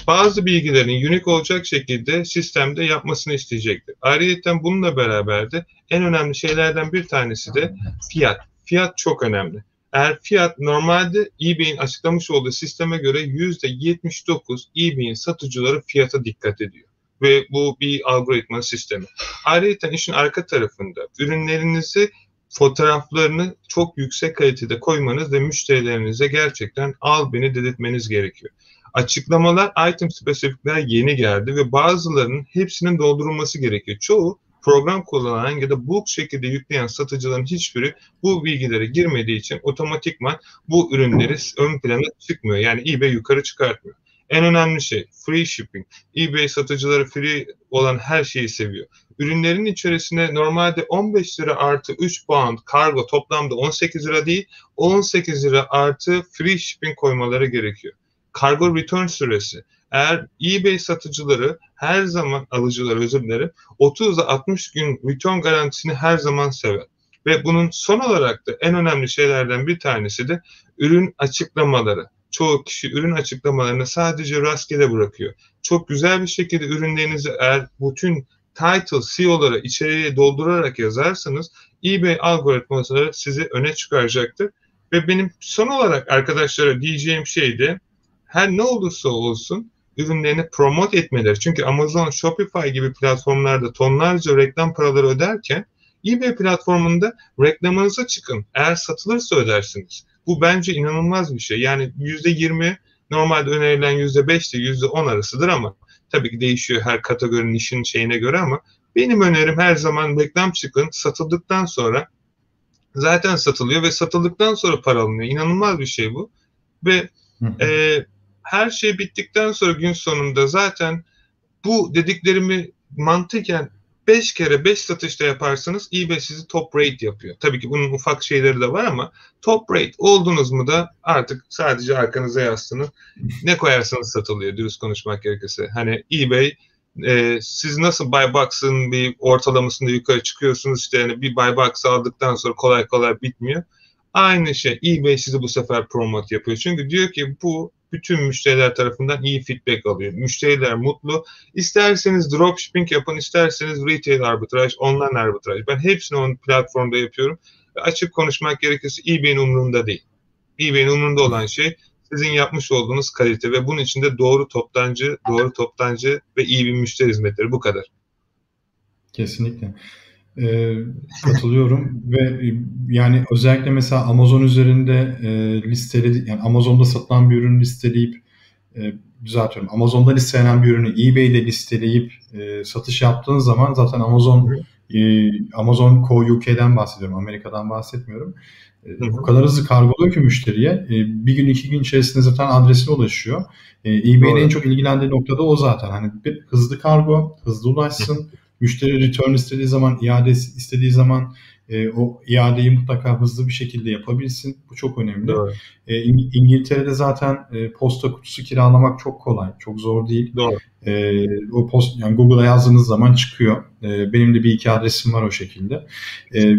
bazı bilgilerin unique olacak şekilde sistemde yapmasını isteyecektir. Ayrıca bununla beraber de en önemli şeylerden bir tanesi de fiyat. Fiyat çok önemli. Eğer fiyat normalde eBay'in açıklamış olduğu sisteme göre %79 eBay'in satıcıları fiyata dikkat ediyor. Ve bu bir algoritma sistemi. Ayrıca işin arka tarafında ürünlerinizi fotoğraflarını çok yüksek kalitede koymanız ve müşterilerinize gerçekten al beni dedirtmeniz gerekiyor. Açıklamalar, item spesifikler yeni geldi ve bazılarının hepsinin doldurulması gerekiyor. Çoğu program kullanan ya da bulk şekilde yükleyen satıcıların hiçbiri bu bilgilere girmediği için otomatikman bu ürünleri ön plana çıkmıyor. Yani eBay yukarı çıkartmıyor. En önemli şey free shipping. eBay satıcıları free olan her şeyi seviyor. Ürünlerin içerisine normalde 15 lira artı 3 pound kargo toplamda 18 lira değil 18 lira artı free shipping koymaları gerekiyor. Kargo return süresi eğer eBay satıcıları her zaman alıcılar özür dilerim 30 ile 60 gün return garantisini her zaman sever. Ve bunun son olarak da en önemli şeylerden bir tanesi de ürün açıklamaları. Çoğu kişi ürün açıklamalarını sadece rastgele bırakıyor. Çok güzel bir şekilde ürünlerinizi eğer bütün title, CEO'ları içeriye doldurarak yazarsanız eBay algoritmaları sizi öne çıkaracaktır. Ve benim son olarak arkadaşlara diyeceğim şey de her ne olursa olsun ürünlerini promote etmeleri. Çünkü Amazon, Shopify gibi platformlarda tonlarca reklam paraları öderken eBay platformunda reklamınıza çıkın. Eğer satılırsa ödersiniz. Bu bence inanılmaz bir şey. Yani %20 normalde önerilen %5 ile %10 arasıdır ama tabii ki değişiyor her kategorinin işin şeyine göre ama benim önerim her zaman reklam çıkın. Satıldıktan sonra zaten satılıyor ve satıldıktan sonra para alınıyor. İnanılmaz bir şey bu. Ve e, her şey bittikten sonra gün sonunda zaten bu dediklerimi mantıken 5 kere 5 satışta yaparsanız eBay sizi top rate yapıyor. Tabii ki bunun ufak şeyleri de var ama top rate oldunuz mu da artık sadece arkanıza yaslanın. Ne koyarsanız satılıyor dürüst konuşmak gerekirse. Hani eBay e, siz nasıl buy box'ın bir ortalamasında yukarı çıkıyorsunuz işte yani bir buy box aldıktan sonra kolay kolay bitmiyor. Aynı şey eBay sizi bu sefer promote yapıyor. Çünkü diyor ki bu bütün müşteriler tarafından iyi feedback alıyor. Müşteriler mutlu. İsterseniz dropshipping yapın, isterseniz retail arbitraj, online arbitraj. Ben hepsini onun platformda yapıyorum. Ve açık konuşmak gerekirse eBay'in umurunda değil. eBay'in umurunda olan şey sizin yapmış olduğunuz kalite ve bunun içinde doğru toptancı, doğru toptancı ve iyi bir müşteri hizmetleri bu kadar. Kesinlikle. E, katılıyorum ve e, yani özellikle mesela Amazon üzerinde e, listeli yani Amazon'da satılan bir ürünü listeleyip e, düzeltiyorum. Amazon'da listelenen bir ürünü eBay'de listeleyip e, satış yaptığın zaman zaten Amazon e, Amazon Co UK'den bahsediyorum. Amerika'dan bahsetmiyorum. E, o kadar hızlı kargoluyor ki müşteriye. E, bir gün iki gün içerisinde zaten adresine ulaşıyor. E, eBay'in en çok ilgilendiği noktada o zaten. Hani bir hızlı kargo, hızlı ulaşsın. Müşteri return istediği zaman, iade istediği zaman e, o iadeyi mutlaka hızlı bir şekilde yapabilsin. Bu çok önemli. E, İngiltere'de zaten e, posta kutusu kiralamak çok kolay, çok zor değil. Doğru. E, o post yani Google'a yazdığınız zaman çıkıyor. E, benim de bir iki adresim var o şekilde. E,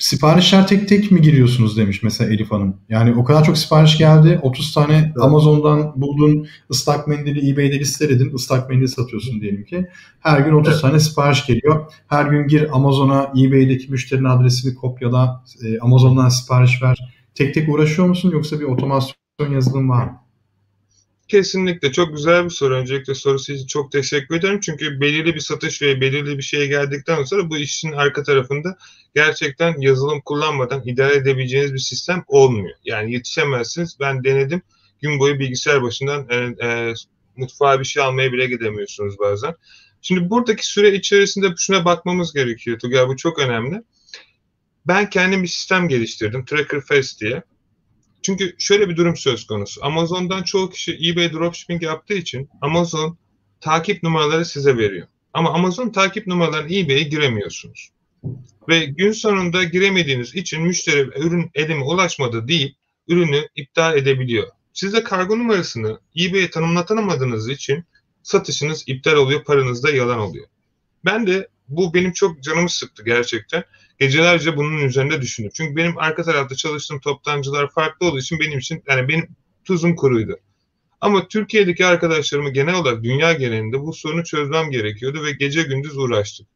siparişler tek tek mi giriyorsunuz demiş mesela Elif Hanım. Yani o kadar çok sipariş geldi. 30 tane evet. Amazon'dan buldun ıslak mendili eBay'de listeledin. ıslak mendil satıyorsun diyelim ki. Her gün 30 evet. tane sipariş geliyor. Her gün gir Amazon'a eBay'deki müşterinin adresini kopyala. E, Amazon'dan sipariş ver. Tek tek uğraşıyor musun yoksa bir otomasyon yazılım var mı? Kesinlikle çok güzel bir soru. Öncelikle sorusu için çok teşekkür ederim. Çünkü belirli bir satış ve belirli bir şeye geldikten sonra bu işin arka tarafında gerçekten yazılım kullanmadan idare edebileceğiniz bir sistem olmuyor. Yani yetişemezsiniz. Ben denedim. gün boyu bilgisayar başından e, e, mutfağa bir şey almaya bile gidemiyorsunuz bazen. Şimdi buradaki süre içerisinde şuna bakmamız gerekiyor Tugay. Bu çok önemli. Ben kendim bir sistem geliştirdim. Tracker Fest diye. Çünkü şöyle bir durum söz konusu. Amazon'dan çoğu kişi eBay dropshipping yaptığı için Amazon takip numaraları size veriyor. Ama Amazon takip numaralarını eBay'e giremiyorsunuz. Ve gün sonunda giremediğiniz için müşteri ürün elime ulaşmadı deyip ürünü iptal edebiliyor. Siz de kargo numarasını eBay'e tanımlatamadığınız için satışınız iptal oluyor, paranız da yalan oluyor. Ben de bu benim çok canımı sıktı gerçekten. Gecelerce bunun üzerinde düşündüm. Çünkü benim arka tarafta çalıştığım toptancılar farklı olduğu için benim için yani benim tuzum kuruydu. Ama Türkiye'deki arkadaşlarımı genel olarak dünya genelinde bu sorunu çözmem gerekiyordu ve gece gündüz uğraştık.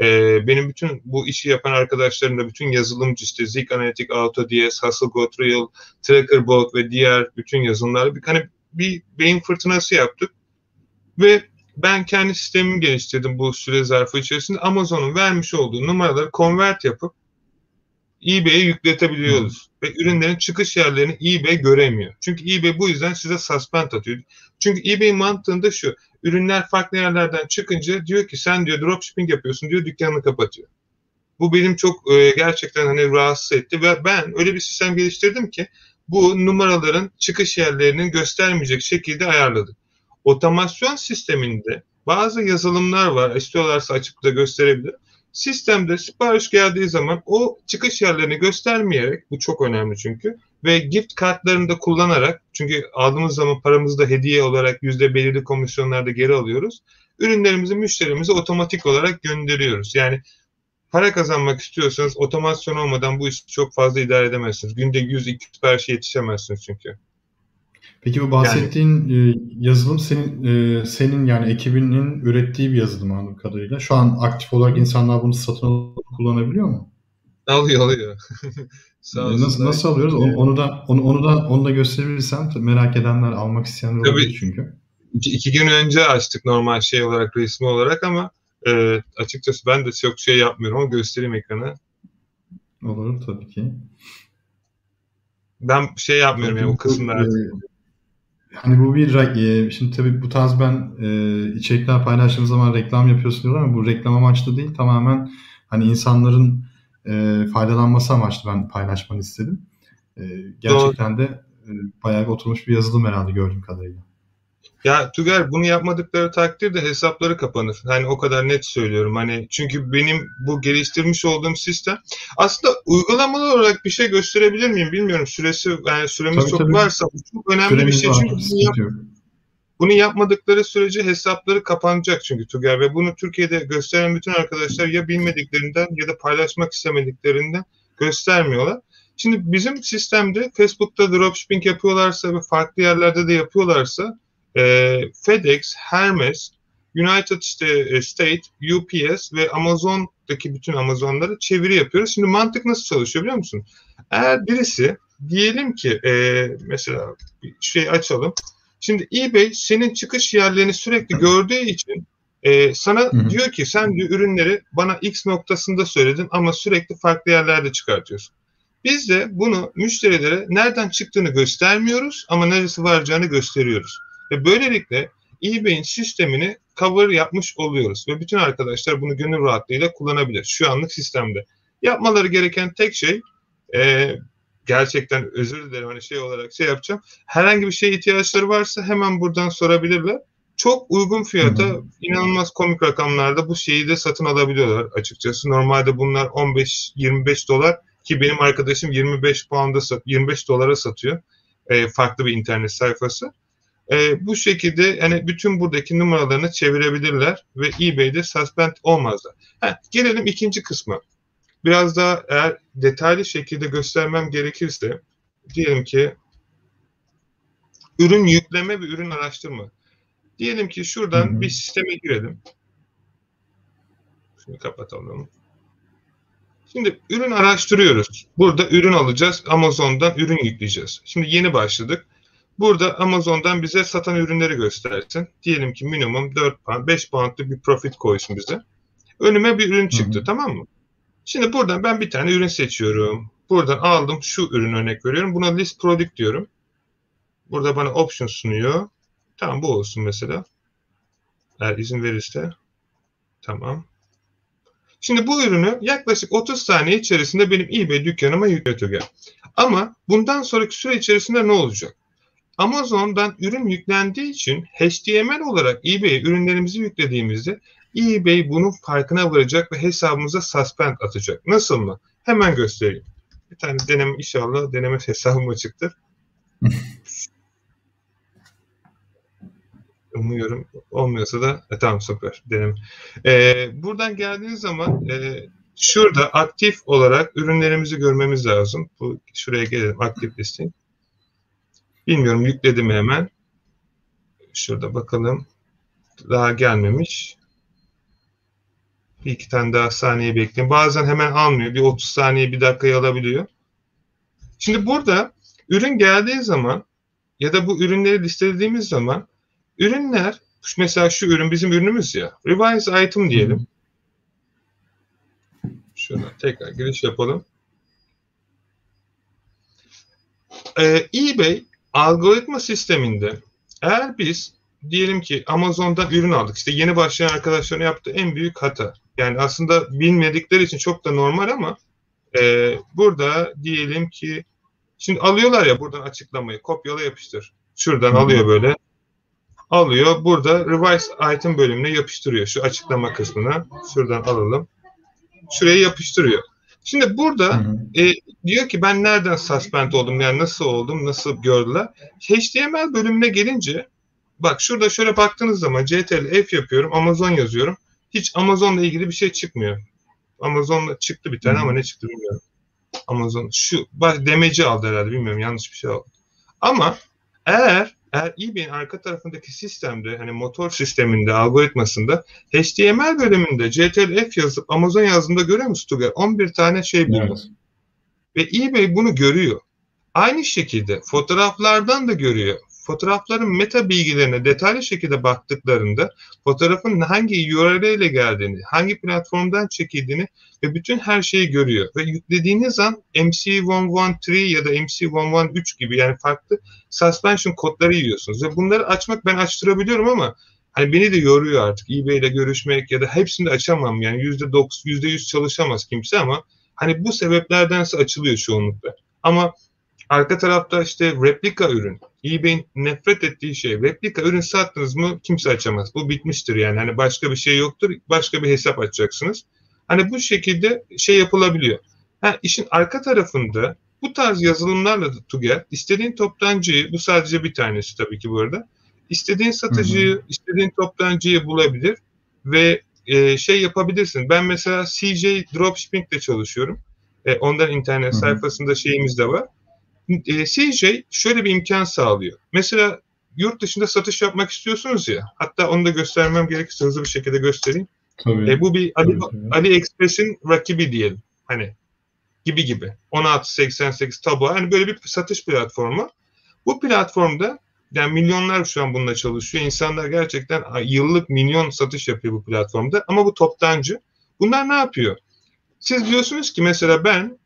Ee, benim bütün bu işi yapan arkadaşlarım da bütün yazılımcı işte Zik Analytic, AutoDS, HustleGo Trail, TrackerBot ve diğer bütün yazılımlar bir hani bir beyin fırtınası yaptık. Ve ben kendi sistemimi geliştirdim bu süre zarfı içerisinde. Amazon'un vermiş olduğu numaraları convert yapıp eBay'e yükletebiliyoruz. Hmm. Ve ürünlerin çıkış yerlerini eBay göremiyor. Çünkü eBay bu yüzden size suspend atıyor. Çünkü eBay'in mantığında şu. Ürünler farklı yerlerden çıkınca diyor ki sen diyor dropshipping yapıyorsun diyor dükkanını kapatıyor. Bu benim çok e, gerçekten hani rahatsız etti ve ben öyle bir sistem geliştirdim ki bu numaraların çıkış yerlerinin göstermeyecek şekilde ayarladım. Otomasyon sisteminde bazı yazılımlar var. İstiyorlarsa açıp da gösterebilir. Sistemde sipariş geldiği zaman o çıkış yerlerini göstermeyerek, bu çok önemli çünkü, ve gift kartlarını da kullanarak, çünkü aldığımız zaman paramızı da hediye olarak yüzde belirli komisyonlarda geri alıyoruz. Ürünlerimizi müşterimize otomatik olarak gönderiyoruz. Yani para kazanmak istiyorsanız otomasyon olmadan bu işi çok fazla idare edemezsiniz. Günde 100-200 siparişe yetişemezsiniz çünkü. Peki bu bahsettiğin yani, yazılım senin e, senin yani ekibinin ürettiği bir yazılım anladığım kadarıyla. Şu an aktif olarak insanlar bunu satın alıp kullanabiliyor mu? Alıyor alıyor. Sağ olsun, nasıl, nasıl alıyoruz? Onu, onu da onu, onu da onu da gösterebilirsen merak edenler, almak isteyenler Tabii, olabilir çünkü. Iki, iki gün önce açtık normal şey olarak, resmi olarak ama e, açıkçası ben de çok şey yapmıyorum ama göstereyim ekranı. Olur tabii ki. Ben şey yapmıyorum tabii, yani o kısımda. E, Hani bu bir e, şimdi tabii bu tarz ben e, içerikler paylaştığım zaman reklam yapıyorsun diyorlar ama bu reklam amaçlı değil tamamen hani insanların e, faydalanması amaçlı ben paylaşmanı istedim. E, gerçekten Doğru. de e, bayağı bir oturmuş bir yazılım herhalde gördüğüm kadarıyla. Ya Tugay bunu yapmadıkları takdirde hesapları kapanır. Hani o kadar net söylüyorum. Hani çünkü benim bu geliştirmiş olduğum sistem aslında uygulamalı olarak bir şey gösterebilir miyim bilmiyorum. Süresi yani süremiz tabii, çok tabii. varsa bu çok önemli Süremiz bir şey. Var, çünkü bunu, yap, bunu yapmadıkları sürece hesapları kapanacak çünkü Tugay ve bunu Türkiye'de gösteren bütün arkadaşlar ya bilmediklerinden ya da paylaşmak istemediklerinden göstermiyorlar. Şimdi bizim sistemde Facebook'ta dropshipping yapıyorlarsa ve farklı yerlerde de yapıyorlarsa e, FedEx, Hermes, United işte, State, UPS ve Amazon'daki bütün Amazon'ları çeviri yapıyoruz. Şimdi mantık nasıl çalışıyor biliyor musun? Eğer birisi diyelim ki e, mesela bir şey açalım. Şimdi eBay senin çıkış yerlerini sürekli gördüğü için e, sana hı hı. diyor ki sen diyor ürünleri bana X noktasında söyledin ama sürekli farklı yerlerde çıkartıyorsun. Biz de bunu müşterilere nereden çıktığını göstermiyoruz ama neresi varacağını gösteriyoruz. Ve böylelikle eBay'in sistemini cover yapmış oluyoruz. Ve bütün arkadaşlar bunu gönül rahatlığıyla kullanabilir şu anlık sistemde. Yapmaları gereken tek şey e, gerçekten özür dilerim hani şey olarak şey yapacağım. Herhangi bir şeye ihtiyaçları varsa hemen buradan sorabilirler. Çok uygun fiyata hı hı. inanılmaz komik rakamlarda bu şeyi de satın alabiliyorlar açıkçası. Normalde bunlar 15-25 dolar ki benim arkadaşım 25 pound'a 25 dolara satıyor. E, farklı bir internet sayfası. E, bu şekilde yani bütün buradaki numaralarını çevirebilirler ve eBay'de suspend olmazlar. Ha, gelelim ikinci kısma. Biraz daha eğer detaylı şekilde göstermem gerekirse diyelim ki ürün yükleme ve ürün araştırma. Diyelim ki şuradan hı hı. bir sisteme girelim. Şunu kapatalım. Şimdi ürün araştırıyoruz. Burada ürün alacağız. Amazon'dan ürün yükleyeceğiz. Şimdi yeni başladık. Burada Amazon'dan bize satan ürünleri göstersin. Diyelim ki minimum 4 pound, 5 poundlık bir profit koysun bize. Önüme bir ürün çıktı Hı-hı. tamam mı? Şimdi buradan ben bir tane ürün seçiyorum. Buradan aldım şu ürün örnek veriyorum. Buna list product diyorum. Burada bana option sunuyor. Tamam bu olsun mesela. Eğer izin verirse. Tamam. Şimdi bu ürünü yaklaşık 30 saniye içerisinde benim eBay dükkanıma yükletiyor. Ama bundan sonraki süre içerisinde ne olacak? Amazon'dan ürün yüklendiği için HTML olarak eBay'e ürünlerimizi yüklediğimizde eBay bunun farkına varacak ve hesabımıza suspend atacak. Nasıl mı? Hemen göstereyim. Bir tane deneme inşallah deneme hesabım açıktır. Umuyorum olmuyorsa da e, tamam süper deneme. E, buradan geldiğiniz zaman e, şurada aktif olarak ürünlerimizi görmemiz lazım. Bu şuraya gelelim aktif listing. Bilmiyorum yükledim hemen. Şurada bakalım. Daha gelmemiş. Bir iki tane daha saniye bekleyin. Bazen hemen almıyor. Bir 30 saniye bir dakikayı alabiliyor. Şimdi burada ürün geldiği zaman ya da bu ürünleri listelediğimiz zaman ürünler mesela şu ürün bizim ürünümüz ya. Revise item diyelim. Şuna tekrar giriş yapalım. Ee, eBay algoritma sisteminde eğer biz diyelim ki Amazon'dan ürün aldık. İşte yeni başlayan arkadaşların yaptığı en büyük hata. Yani aslında bilmedikleri için çok da normal ama e, burada diyelim ki şimdi alıyorlar ya buradan açıklamayı kopyala yapıştır. Şuradan alıyor böyle. Alıyor. Burada revise item bölümüne yapıştırıyor. Şu açıklama kısmına. Şuradan alalım. Şuraya yapıştırıyor. Şimdi burada hı hı. E, diyor ki ben nereden suspend oldum yani nasıl oldum nasıl gördüler. HTML bölümüne gelince bak şurada şöyle baktığınız zaman CTRL F yapıyorum Amazon yazıyorum. Hiç Amazon'la ilgili bir şey çıkmıyor. Amazon'da çıktı bir tane hı. ama ne çıktı bilmiyorum. Amazon şu bak demeci aldı herhalde bilmiyorum yanlış bir şey aldı. Ama eğer eğer eBay'in arka tarafındaki sistemde hani motor sisteminde algoritmasında HTML bölümünde CTRL F yazıp Amazon yazdığında görüyor musun Tugay? 11 tane şey buldu. Evet. Ve eBay bunu görüyor. Aynı şekilde fotoğraflardan da görüyor fotoğrafların meta bilgilerine detaylı şekilde baktıklarında fotoğrafın hangi URL ile geldiğini, hangi platformdan çekildiğini ve bütün her şeyi görüyor. Ve yüklediğiniz an MC113 ya da MC113 gibi yani farklı suspension kodları yiyorsunuz. Ve bunları açmak ben açtırabiliyorum ama hani beni de yoruyor artık eBay ile görüşmek ya da hepsini de açamam yani %90, %100 çalışamaz kimse ama hani bu sebeplerdense açılıyor çoğunlukla. Ama arka tarafta işte replika ürün eBay'in nefret ettiği şey replika ürün sattınız mı kimse açamaz. Bu bitmiştir yani. Hani başka bir şey yoktur. Başka bir hesap açacaksınız. Hani bu şekilde şey yapılabiliyor. Ha, işin arka tarafında bu tarz yazılımlarla da TUGET istediğin toptancıyı bu sadece bir tanesi tabii ki bu arada. İstediğin satıcıyı, hı hı. istediğin toptancıyı bulabilir ve e, şey yapabilirsin. Ben mesela CJ Dropshipping ile çalışıyorum. E, ondan internet hı hı. sayfasında şeyimiz de var e, CJ şöyle bir imkan sağlıyor. Mesela yurt dışında satış yapmak istiyorsunuz ya. Hatta onu da göstermem gerekirse hızlı bir şekilde göstereyim. Tabii. E, bu bir Ali, tabii. AliExpress'in rakibi diyelim. Hani gibi gibi. 1688 tabu. Hani böyle bir satış platformu. Bu platformda yani milyonlar şu an bununla çalışıyor. İnsanlar gerçekten yıllık milyon satış yapıyor bu platformda. Ama bu toptancı. Bunlar ne yapıyor? Siz diyorsunuz ki mesela ben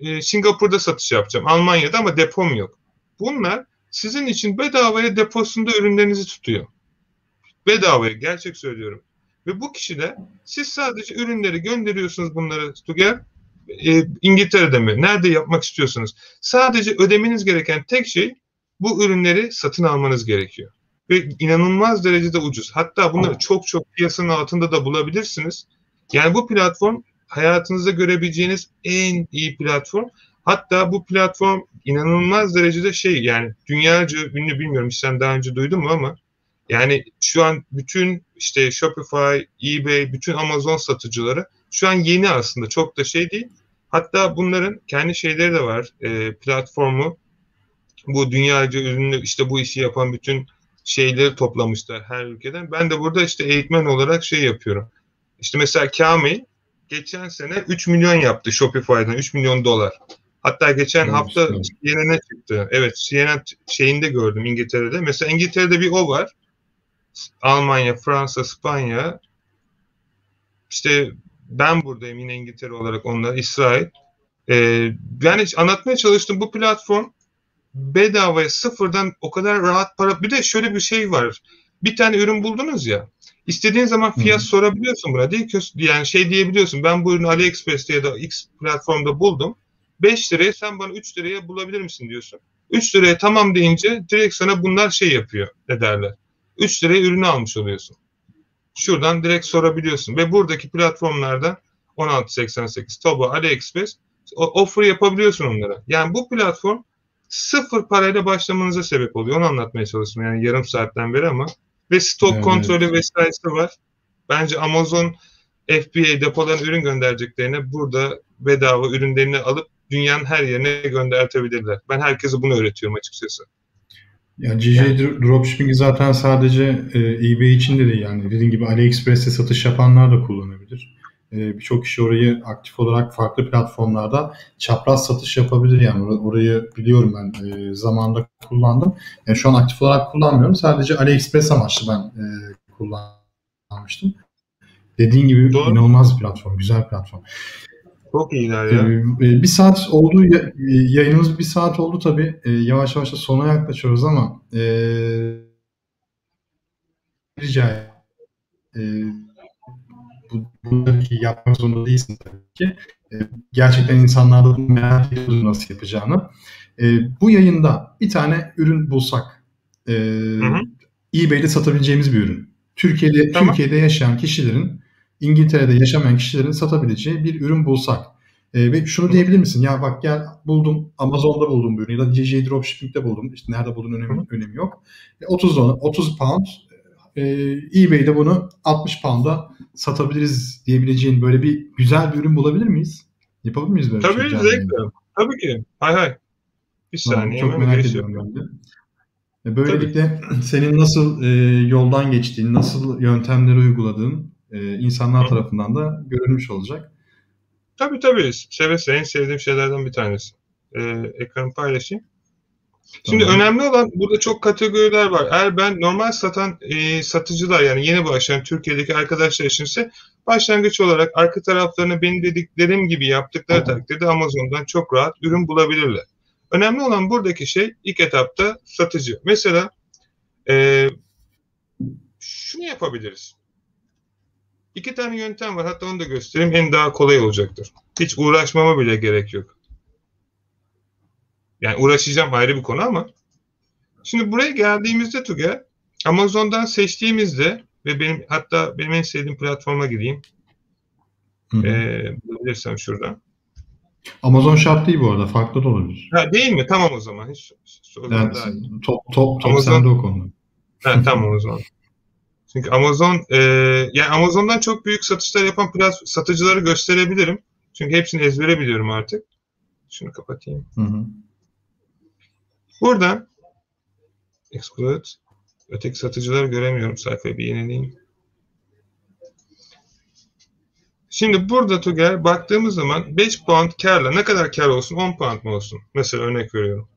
e, Singapur'da satış yapacağım. Almanya'da ama depom yok. Bunlar sizin için bedavaya deposunda ürünlerinizi tutuyor. Bedavaya gerçek söylüyorum. Ve bu kişi de siz sadece ürünleri gönderiyorsunuz bunlara Tuger. E, İngiltere'de mi? Nerede yapmak istiyorsunuz? Sadece ödemeniz gereken tek şey bu ürünleri satın almanız gerekiyor. Ve inanılmaz derecede ucuz. Hatta bunları çok çok piyasanın altında da bulabilirsiniz. Yani bu platform hayatınızda görebileceğiniz en iyi platform. Hatta bu platform inanılmaz derecede şey yani dünyaca ünlü bilmiyorum hiç sen daha önce duydun mu ama yani şu an bütün işte Shopify, eBay, bütün Amazon satıcıları şu an yeni aslında çok da şey değil. Hatta bunların kendi şeyleri de var e, platformu. Bu dünyaca ürünlü işte bu işi yapan bütün şeyleri toplamışlar her ülkeden. Ben de burada işte eğitmen olarak şey yapıyorum. İşte mesela Kamil geçen sene 3 milyon yaptı Shopify'dan 3 milyon dolar. Hatta geçen evet, hafta evet. CNN'e çıktı. Evet CNN şeyinde gördüm İngiltere'de. Mesela İngiltere'de bir o var. Almanya, Fransa, İspanya. İşte ben buradayım yine İngiltere olarak onlar. İsrail. Ee, yani anlatmaya çalıştım bu platform bedavaya sıfırdan o kadar rahat para. Bir de şöyle bir şey var. Bir tane ürün buldunuz ya. İstediğin zaman fiyat Hı. sorabiliyorsun buna. Değil ki yani şey diyebiliyorsun. Ben bu ürünü AliExpress'te ya da X platformda buldum. 5 liraya sen bana 3 liraya bulabilir misin diyorsun. 3 liraya tamam deyince direkt sana bunlar şey yapıyor. Ne derler? 3 liraya ürünü almış oluyorsun. Şuradan direkt sorabiliyorsun. Ve buradaki platformlarda 1688, Toba, AliExpress offer yapabiliyorsun onlara. Yani bu platform sıfır parayla başlamanıza sebep oluyor. Onu anlatmaya çalıştım yani yarım saatten beri ama. Ve stok evet. kontrolü vesairesi var. Bence Amazon FBA depolarına ürün göndereceklerine burada bedava ürünlerini alıp dünyanın her yerine göndertebilirler. Ben herkese bunu öğretiyorum açıkçası. Ya GJ yani. Dropshipping zaten sadece e, eBay için de değil yani dediğim gibi AliExpress'te satış yapanlar da kullanabilir. E, Birçok kişi orayı aktif olarak farklı platformlarda çapraz satış yapabilir yani Or- orayı biliyorum ben e, zamanda kullandım. Yani şu an aktif olarak kullanmıyorum sadece AliExpress amaçlı ben e, kullanmıştım. Dediğin gibi Doğru. inanılmaz bir platform, güzel bir platform. Çok iyiler ya. Ee, e, bir saat oldu, yayınımız bir saat oldu tabii. Ee, yavaş yavaş da sona yaklaşıyoruz ama e, rica e, bu, buradaki yapmak zorunda değilsin tabii ki. E, gerçekten insanlar da merak ediyor nasıl yapacağını. E, bu yayında bir tane ürün bulsak, e, hı hı. eBay'de satabileceğimiz bir ürün. Türkiye'de tamam. Türkiye'de yaşayan kişilerin İngiltere'de yaşamayan kişilerin satabileceği bir ürün bulsak e, ve şunu diyebilir misin? Ya bak gel buldum Amazon'da buldum bu ürünü ya da DJ Dropshipping'de buldum. İşte nerede buldun önemi, önemi yok. E, 30 dolar, 30 pound e, eBay'de bunu 60 pound'a satabiliriz diyebileceğin böyle bir güzel bir ürün bulabilir miyiz? Yapabilir miyiz böyle Tabii şey? zevkle. Tabii ki. Hay hay. Bir saniye. Tamam, çok merak ediyorum ben de. E, böylelikle Tabii. senin nasıl e, yoldan geçtiğin, nasıl yöntemleri uyguladığın e, insanlar Hı. tarafından da görülmüş olacak. Tabii tabii. Seve en sevdiğim şeylerden bir tanesi. Ee, ekranı paylaşayım. Şimdi tamam. önemli olan burada çok kategoriler var. Eğer ben normal satan e, satıcılar yani yeni başlayan Türkiye'deki arkadaşlar içinse başlangıç olarak arka taraflarını benim dediklerim gibi yaptıkları takdirde Amazon'dan çok rahat ürün bulabilirler. Önemli olan buradaki şey ilk etapta satıcı. Mesela e, şunu yapabiliriz. İki tane yöntem var. Hatta onu da göstereyim. En daha kolay olacaktır. Hiç uğraşmama bile gerek yok. Yani uğraşacağım ayrı bir konu ama şimdi buraya geldiğimizde Tuge Amazon'dan seçtiğimizde ve benim hatta benim en sevdiğim platforma gireyim. Hı Ee, bulabilirsem şuradan. Amazon şart değil bu arada. Farklı da olabilir. Ha, değil mi? Tamam o zaman. Hiç, yani, top top top Amazon... sende o konuda. Ha, tamam o zaman. Çünkü Amazon e, yani Amazon'dan çok büyük satışlar yapan plas satıcıları gösterebilirim. Çünkü hepsini ezbere biliyorum artık. Şunu kapatayım. Hı hı. Buradan exclude öteki satıcıları göremiyorum sayfayı bir yenileyim. Şimdi burada Tugay baktığımız zaman 5 pound karla ne kadar kar olsun 10 pound mu olsun? Mesela örnek veriyorum.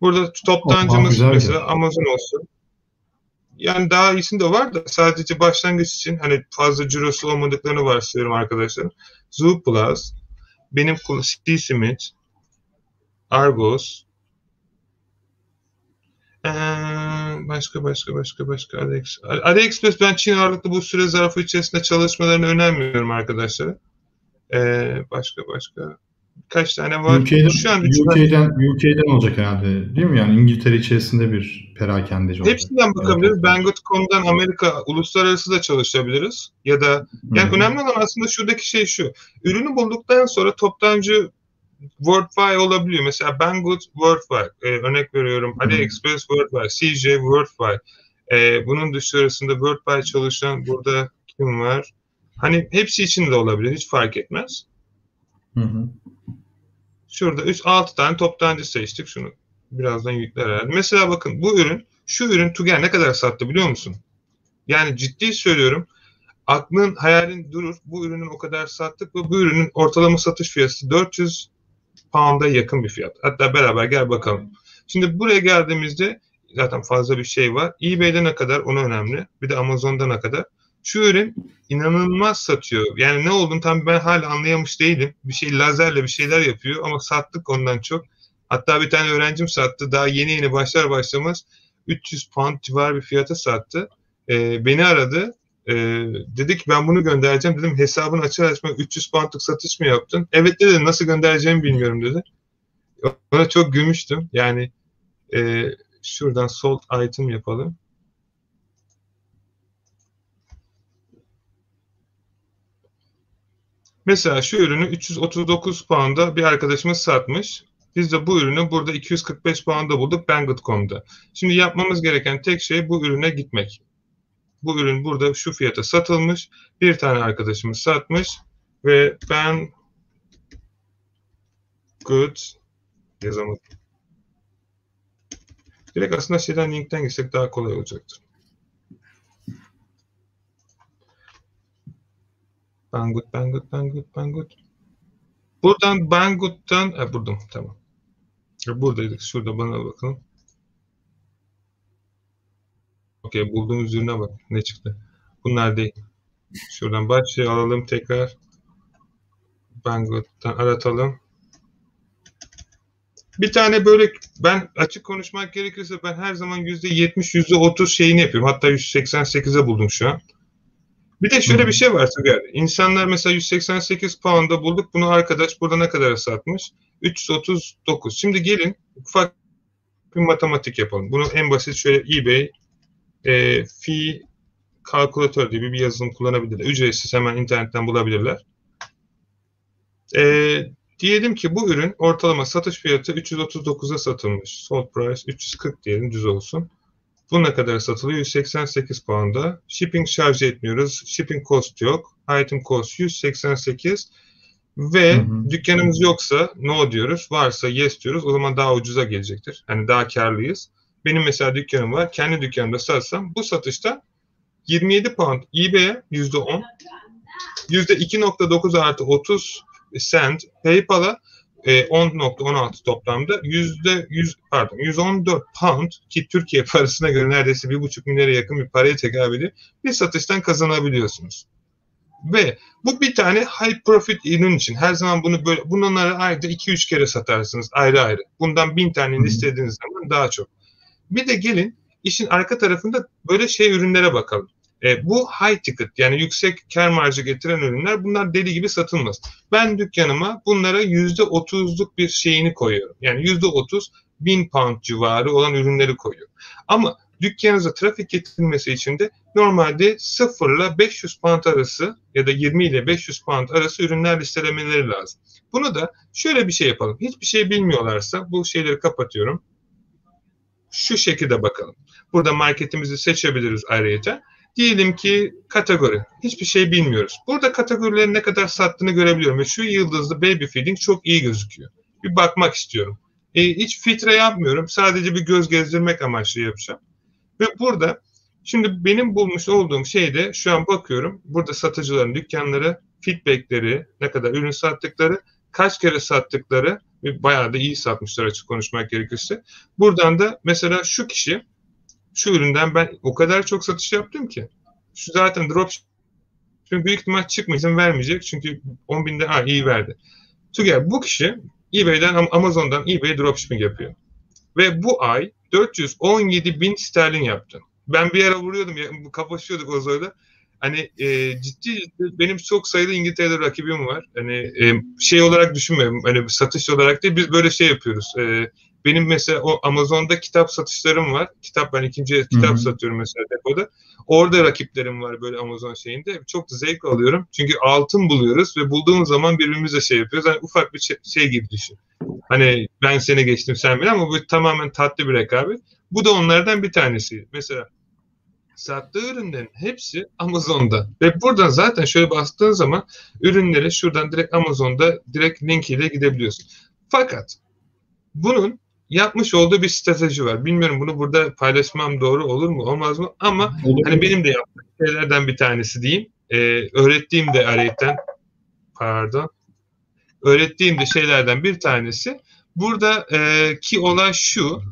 Burada toptancımız mesela Amazon olsun yani daha iyisinde var da sadece başlangıç için hani fazla cirosu olmadıklarını varsayıyorum arkadaşlar. Zoo Plus, benim Smith, Argos, ee, başka başka başka başka Alex. AliExpress ben Çin ağırlıklı bu süre zarfı içerisinde çalışmalarını önermiyorum arkadaşlar. Ee, başka başka kaç tane var? UK'den, Şu an UK'den, UK'den olacak herhalde değil mi? Yani İngiltere içerisinde bir perakendeci olacak. Hepsinden bakabiliriz. Banggood.com'dan Amerika uluslararası da çalışabiliriz. Ya da yani Hı-hı. önemli olan aslında şuradaki şey şu. Ürünü bulduktan sonra toptancı WordFi olabiliyor. Mesela Banggood WordFi. Ee, örnek veriyorum. AliExpress WordFi. CJ WordFi. Ee, bunun dışarısında WordFi çalışan burada kim var? Hani hepsi için de olabilir. Hiç fark etmez. Hı hı. Şurada 3 6 tane toptancı seçtik. Şunu birazdan yükler herhalde. Mesela bakın bu ürün şu ürün Tuger ne kadar sattı biliyor musun? Yani ciddi söylüyorum. Aklın hayalin durur. Bu ürünün o kadar sattık ve bu ürünün ortalama satış fiyatı 400 pound'a yakın bir fiyat. Hatta beraber gel bakalım. Şimdi buraya geldiğimizde zaten fazla bir şey var. eBay'de ne kadar onu önemli. Bir de Amazon'da ne kadar şu ürün inanılmaz satıyor. Yani ne olduğunu tam ben hala anlayamış değilim. Bir şey lazerle bir şeyler yapıyor ama sattık ondan çok. Hatta bir tane öğrencim sattı. Daha yeni yeni başlar başlamaz 300 pound civar bir fiyata sattı. E, beni aradı. E, dedi ki ben bunu göndereceğim. Dedim hesabın açar açma 300 poundlık satış mı yaptın? Evet dedi nasıl göndereceğimi bilmiyorum dedi. Ona çok gülmüştüm. Yani e, şuradan sold item yapalım. Mesela şu ürünü 339 pound'a bir arkadaşımız satmış. Biz de bu ürünü burada 245 pound'a bulduk Banggood.com'da. Şimdi yapmamız gereken tek şey bu ürüne gitmek. Bu ürün burada şu fiyata satılmış. Bir tane arkadaşımız satmış ve ben good yazamadım. Direkt aslında şeyden linkten gitsek daha kolay olacaktır. Banggood, Banggood, Banggood, Banggood. Buradan Banggood'dan, e, buldum tamam. Buradaydık. Şurada bana bakalım. Okey bulduğumuz ürüne bak. Ne çıktı? Bunlar değil. Şuradan başlayalım alalım tekrar. Banggood'dan aratalım. Bir tane böyle ben açık konuşmak gerekirse ben her zaman %70 %30 şeyini yapıyorum. Hatta 188'e buldum şu an. Bir de şöyle bir şey var Tugay. İnsanlar mesela 188 pound'a bulduk. Bunu arkadaş burada ne kadar satmış? 339. Şimdi gelin ufak bir matematik yapalım. Bunu en basit şöyle eBay e, fee kalkülatör diye bir yazılım kullanabilirler. Ücretsiz hemen internetten bulabilirler. E, diyelim ki bu ürün ortalama satış fiyatı 339'a satılmış. Sold price 340 diyelim düz olsun. Bu ne kadar satılıyor? 188 pound'a. Shipping şarj etmiyoruz. Shipping cost yok. Item cost 188. Ve hı hı. dükkanımız yoksa no diyoruz. Varsa yes diyoruz. O zaman daha ucuza gelecektir. Yani daha karlıyız. Benim mesela dükkanım var. Kendi dükkanımda satsam bu satışta 27 pound eBay'e %10 %2.9 artı 30 cent PayPal'a e, 10.16 toplamda yüzde 100 pardon 114 pound ki Türkiye parasına göre neredeyse 1,5 milyara yakın bir paraya tekabül ediyor. Bir satıştan kazanabiliyorsunuz. Ve bu bir tane high profit ürün için. Her zaman bunu böyle bunları ayda 2-3 kere satarsınız ayrı ayrı. Bundan 1000 tane istediğiniz zaman daha çok. Bir de gelin işin arka tarafında böyle şey ürünlere bakalım. E, bu high ticket yani yüksek kar marjı getiren ürünler bunlar deli gibi satılmaz. Ben dükkanıma bunlara yüzde otuzluk bir şeyini koyuyorum. Yani yüzde otuz bin pound civarı olan ürünleri koyuyorum. Ama dükkanınıza trafik getirilmesi için de normalde 0 ile 500 pound arası ya da 20 ile 500 pound arası ürünler listelemeleri lazım. Bunu da şöyle bir şey yapalım. Hiçbir şey bilmiyorlarsa bu şeyleri kapatıyorum. Şu şekilde bakalım. Burada marketimizi seçebiliriz ayrıca. Diyelim ki kategori. Hiçbir şey bilmiyoruz. Burada kategorilerin ne kadar sattığını görebiliyorum ve şu yıldızlı baby feeding çok iyi gözüküyor. Bir bakmak istiyorum. E, hiç filtre yapmıyorum. Sadece bir göz gezdirmek amaçlı yapacağım. Ve burada şimdi benim bulmuş olduğum şeyde şu an bakıyorum. Burada satıcıların dükkanları, feedbackleri, ne kadar ürün sattıkları, kaç kere sattıkları ve bayağı da iyi satmışlar açık konuşmak gerekirse. Buradan da mesela şu kişi şu üründen ben o kadar çok satış yaptım ki. Şu zaten drop çünkü büyük ihtimal çıkma izin vermeyecek. Çünkü 10 binde ha, iyi verdi. Tugay bu kişi eBay'den Amazon'dan eBay dropshipping yapıyor. Ve bu ay 417 bin sterlin yaptı. Ben bir ara vuruyordum ya, kapışıyorduk o zoyla. Hani e, ciddi, ciddi benim çok sayılı İngiltere'de rakibim var. Hani e, şey olarak düşünmüyorum. Hani satış olarak değil biz böyle şey yapıyoruz. E, benim mesela o Amazon'da kitap satışlarım var. Kitap ben ikinci kitap Hı-hı. satıyorum mesela depoda. Orada rakiplerim var böyle Amazon şeyinde. Çok zevk alıyorum. Çünkü altın buluyoruz ve bulduğumuz zaman birbirimize şey yapıyoruz. Hani ufak bir şey, şey gibi düşün. Hani ben seni geçtim sen bile ama bu tamamen tatlı bir rekabet. Bu da onlardan bir tanesi. Mesela sattığı ürünlerin hepsi Amazon'da. Ve buradan zaten şöyle bastığın zaman ürünleri şuradan direkt Amazon'da direkt link ile gidebiliyorsun. Fakat bunun yapmış olduğu bir strateji var. Bilmiyorum bunu burada paylaşmam doğru olur mu olmaz mı ama olur. hani benim de yaptığım şeylerden bir tanesi diyeyim. Ee, öğrettiğim de ayetten pardon öğrettiğim de şeylerden bir tanesi burada e, ki olay şu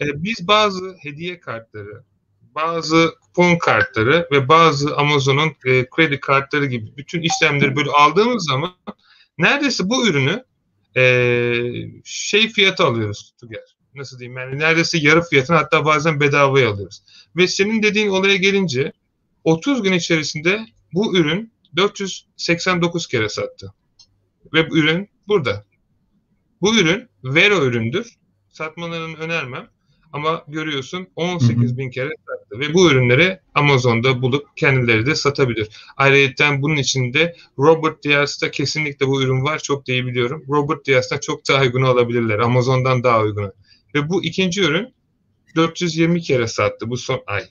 e, biz bazı hediye kartları bazı kupon kartları ve bazı Amazon'un e, kredi kartları gibi bütün işlemleri böyle aldığımız zaman neredeyse bu ürünü e, şey fiyatı alıyoruz Tüger. Nasıl diyeyim yani neredeyse yarı fiyatını hatta bazen bedavaya alıyoruz. Ve senin dediğin olaya gelince 30 gün içerisinde bu ürün 489 kere sattı. Ve bu ürün burada. Bu ürün Vero üründür. Satmalarını önermem. Ama görüyorsun 18 bin kere sattı. Ve bu ürünleri Amazon'da bulup kendileri de satabilir. Ayrıca bunun içinde Robert Diaz'da kesinlikle bu ürün var. Çok da iyi biliyorum. Robert Diaz'dan çok daha uygun alabilirler. Amazon'dan daha uygun. Ve bu ikinci ürün 420 kere sattı bu son ay.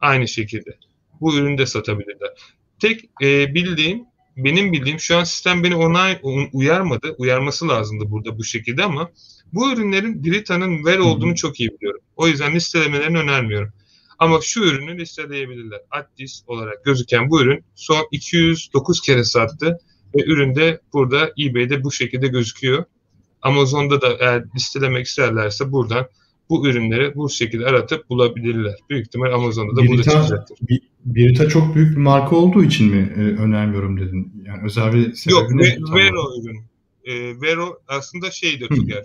Aynı şekilde. Bu ürünü de satabilirler. Tek e, bildiğim, benim bildiğim şu an sistem beni ona uyarmadı. Uyarması lazımdı burada bu şekilde ama bu ürünlerin Brita'nın ver olduğunu çok iyi biliyorum. O yüzden listelemelerini önermiyorum. Ama şu ürünü listeleyebilirler. Addis olarak gözüken bu ürün son 209 kere sattı ve ürün de burada eBay'de bu şekilde gözüküyor. Amazon'da da eğer listelemek isterlerse buradan bu ürünleri bu şekilde aratıp bulabilirler. Büyük ihtimal Amazon'da da Birita, burada çıkacaktır. Birita çok büyük bir marka olduğu için mi e, önermiyorum dedin? Yani özel bir sebebi Yok, ne? Ve, Vero ürün. E, Vero aslında şeydir Tüger.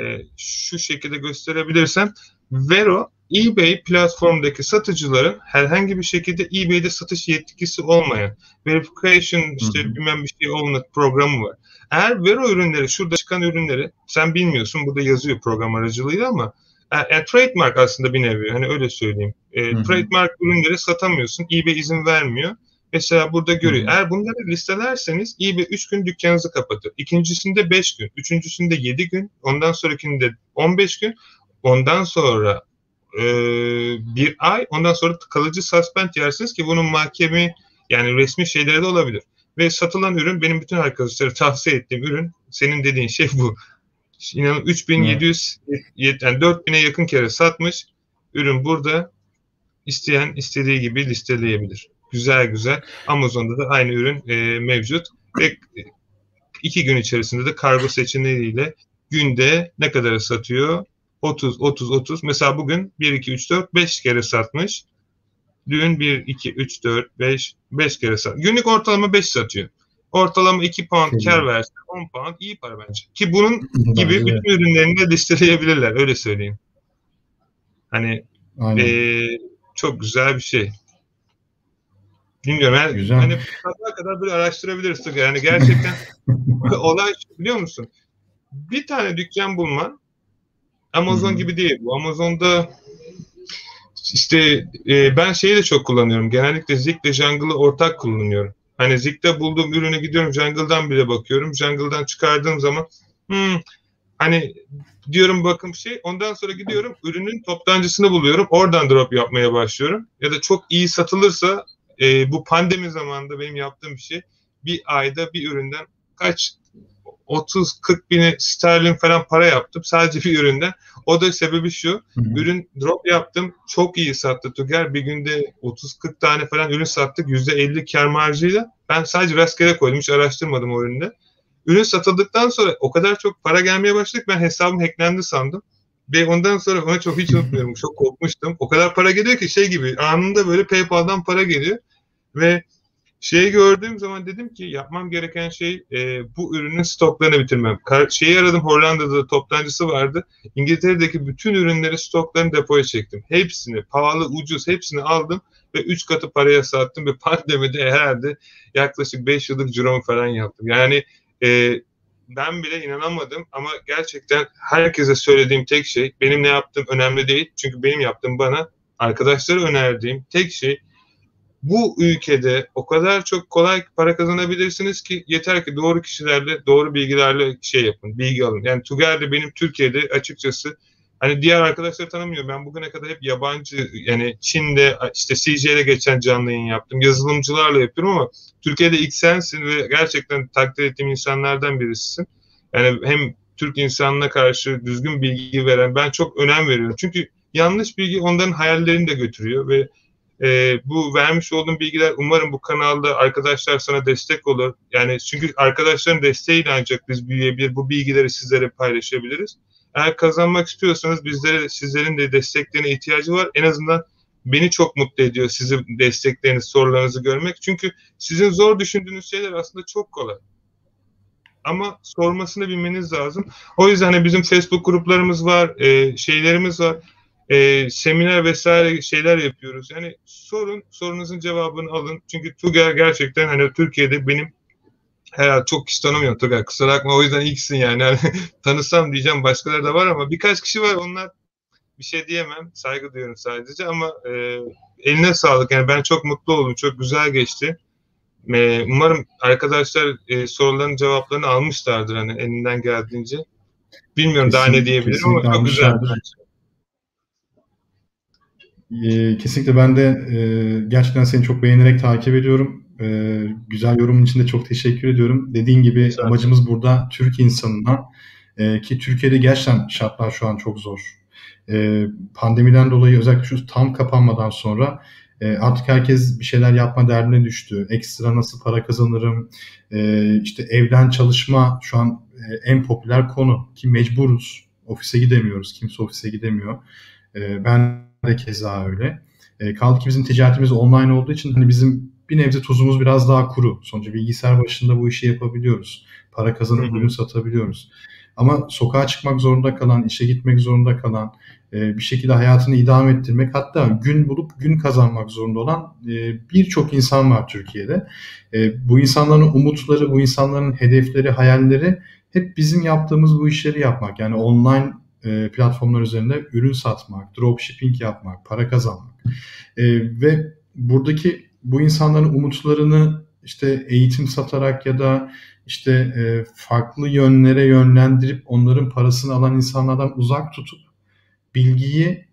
e, şu şekilde gösterebilirsem Vero eBay platformdaki satıcıların herhangi bir şekilde eBay'de satış yetkisi olmayan verification işte hı bilmem bir şey olmayan programı var. Eğer Vero ürünleri şurada çıkan ürünleri sen bilmiyorsun burada yazıyor program aracılığıyla ama yani e, trademark aslında bir nevi hani öyle söyleyeyim. E, trademark ürünleri satamıyorsun. eBay izin vermiyor. Mesela burada görüyor. Eğer bunları listelerseniz eBay 3 gün dükkanınızı kapatır. İkincisinde 5 gün. Üçüncüsünde 7 gün. Ondan sonrakinde 15 gün. Ondan sonra e, bir ay. Ondan sonra kalıcı suspend yersiniz ki bunun mahkeme yani resmi şeyleri de olabilir. Ve satılan ürün benim bütün arkadaşlara tavsiye ettiğim ürün senin dediğin şey bu. İnanın 3700 yani 4000'e yakın kere satmış. Ürün burada isteyen istediği gibi listeleyebilir. Güzel güzel. Amazon'da da aynı ürün e, mevcut. Ve iki gün içerisinde de kargo seçeneğiyle günde ne kadar satıyor? 30, 30, 30. Mesela bugün 1, 2, 3, 4, 5 kere satmış. Dün 1, 2, 3, 4, 5, 5 kere satmış. Günlük ortalama 5 satıyor. Ortalama 2 pound kar verse 10 pound iyi para bence. Ki bunun gibi bence bütün ürünlerini de listeleyebilirler. Öyle söyleyeyim. Hani e, çok güzel bir şey. Bilmiyorum. Yani, Güzel. Hani sabah kadar böyle araştırabiliriz. Yani gerçekten olay biliyor musun? Bir tane dükkan bulman Amazon hmm. gibi değil. Bu Amazon'da işte e, ben şeyi de çok kullanıyorum. Genellikle Zik ile Jungle'ı ortak kullanıyorum. Hani Zik'te bulduğum ürüne gidiyorum Jungle'dan bile bakıyorum. Jungle'dan çıkardığım zaman hmm, hani diyorum bakım şey ondan sonra gidiyorum ürünün toptancısını buluyorum. Oradan drop yapmaya başlıyorum. Ya da çok iyi satılırsa e, bu pandemi zamanında benim yaptığım bir şey bir ayda bir üründen kaç 30-40 bini sterlin falan para yaptım sadece bir üründen. O da sebebi şu. Hı-hı. Ürün drop yaptım. Çok iyi sattı Tüger. Bir günde 30-40 tane falan ürün sattık. %50 kar marjıyla. Ben sadece rastgele koydum. Hiç araştırmadım o üründe. Ürün satıldıktan sonra o kadar çok para gelmeye başladık. Ben hesabım hacklendi sandım. Ve ondan sonra ona çok hiç unutmuyorum. çok korkmuştum. O kadar para geliyor ki şey gibi anında böyle PayPal'dan para geliyor. Ve şeyi gördüğüm zaman dedim ki yapmam gereken şey e, bu ürünün stoklarını bitirmem. Kar, şeyi aradım Hollanda'da toptancısı vardı. İngiltere'deki bütün ürünleri stoklarını depoya çektim. Hepsini pahalı ucuz hepsini aldım ve 3 katı paraya sattım ve pandemide herhalde yaklaşık 5 yıllık ciromu falan yaptım. Yani e, ben bile inanamadım ama gerçekten herkese söylediğim tek şey benim ne yaptığım önemli değil. Çünkü benim yaptığım bana arkadaşlara önerdiğim tek şey bu ülkede o kadar çok kolay para kazanabilirsiniz ki yeter ki doğru kişilerle, doğru bilgilerle şey yapın, bilgi alın. Yani Tugay'da benim Türkiye'de açıkçası hani diğer arkadaşları tanımıyorum. Ben bugüne kadar hep yabancı yani Çin'de işte CJ'de geçen canlı yayın yaptım. Yazılımcılarla yapıyorum ama Türkiye'de ilk sensin ve gerçekten takdir ettiğim insanlardan birisisin. Yani hem Türk insanına karşı düzgün bilgi veren ben çok önem veriyorum. Çünkü yanlış bilgi onların hayallerini de götürüyor ve e, bu vermiş olduğum bilgiler umarım bu kanalda arkadaşlar sana destek olur. Yani çünkü arkadaşların desteğiyle ancak biz büyüyebilir. Bu bilgileri sizlere paylaşabiliriz. Eğer kazanmak istiyorsanız bizlere sizlerin de desteklerine ihtiyacı var. En azından beni çok mutlu ediyor sizin destekleriniz, sorularınızı görmek. Çünkü sizin zor düşündüğünüz şeyler aslında çok kolay. ama sormasını bilmeniz lazım. O yüzden hani bizim Facebook gruplarımız var, e, şeylerimiz var, e, seminer vesaire şeyler yapıyoruz. Yani sorun, sorunuzun cevabını alın. Çünkü TUGER gerçekten hani Türkiye'de benim herhalde çok kişi tanımıyorum TUGER. Kusura bakma o yüzden ilksin yani. yani tanısam diyeceğim başkaları da var ama birkaç kişi var onlar bir şey diyemem. Saygı duyuyorum sadece ama e, eline sağlık. Yani ben çok mutlu oldum. Çok güzel geçti. E, umarım arkadaşlar e, soruların cevaplarını almışlardır hani elinden geldiğince. Bilmiyorum kesinlikle, daha ne diyebilirim ama çok güzel. E, kesinlikle ben de e, gerçekten seni çok beğenerek takip ediyorum. E, güzel yorumun için de çok teşekkür ediyorum. Dediğin gibi güzel. amacımız burada Türk insanına e, ki Türkiye'de gerçekten şartlar şu an çok zor. E, pandemiden dolayı özellikle şu tam kapanmadan sonra e, artık herkes bir şeyler yapma derdine düştü. Ekstra nasıl para kazanırım? E, işte evden çalışma şu an e, en popüler konu ki mecburuz. Ofise gidemiyoruz. Kimse ofise gidemiyor. E, ben de keza öyle. E, kaldı ki bizim ticaretimiz online olduğu için hani bizim bir nebze tuzumuz biraz daha kuru. Sonuçta bilgisayar başında bu işi yapabiliyoruz. Para kazanıp ürün satabiliyoruz. Ama sokağa çıkmak zorunda kalan, işe gitmek zorunda kalan, e, bir şekilde hayatını idame ettirmek hatta gün bulup gün kazanmak zorunda olan e, birçok insan var Türkiye'de. E, bu insanların umutları, bu insanların hedefleri, hayalleri hep bizim yaptığımız bu işleri yapmak. Yani online platformlar üzerinde ürün satmak, dropshipping yapmak, para kazanmak. Ve buradaki bu insanların umutlarını işte eğitim satarak ya da işte farklı yönlere yönlendirip onların parasını alan insanlardan uzak tutup bilgiyi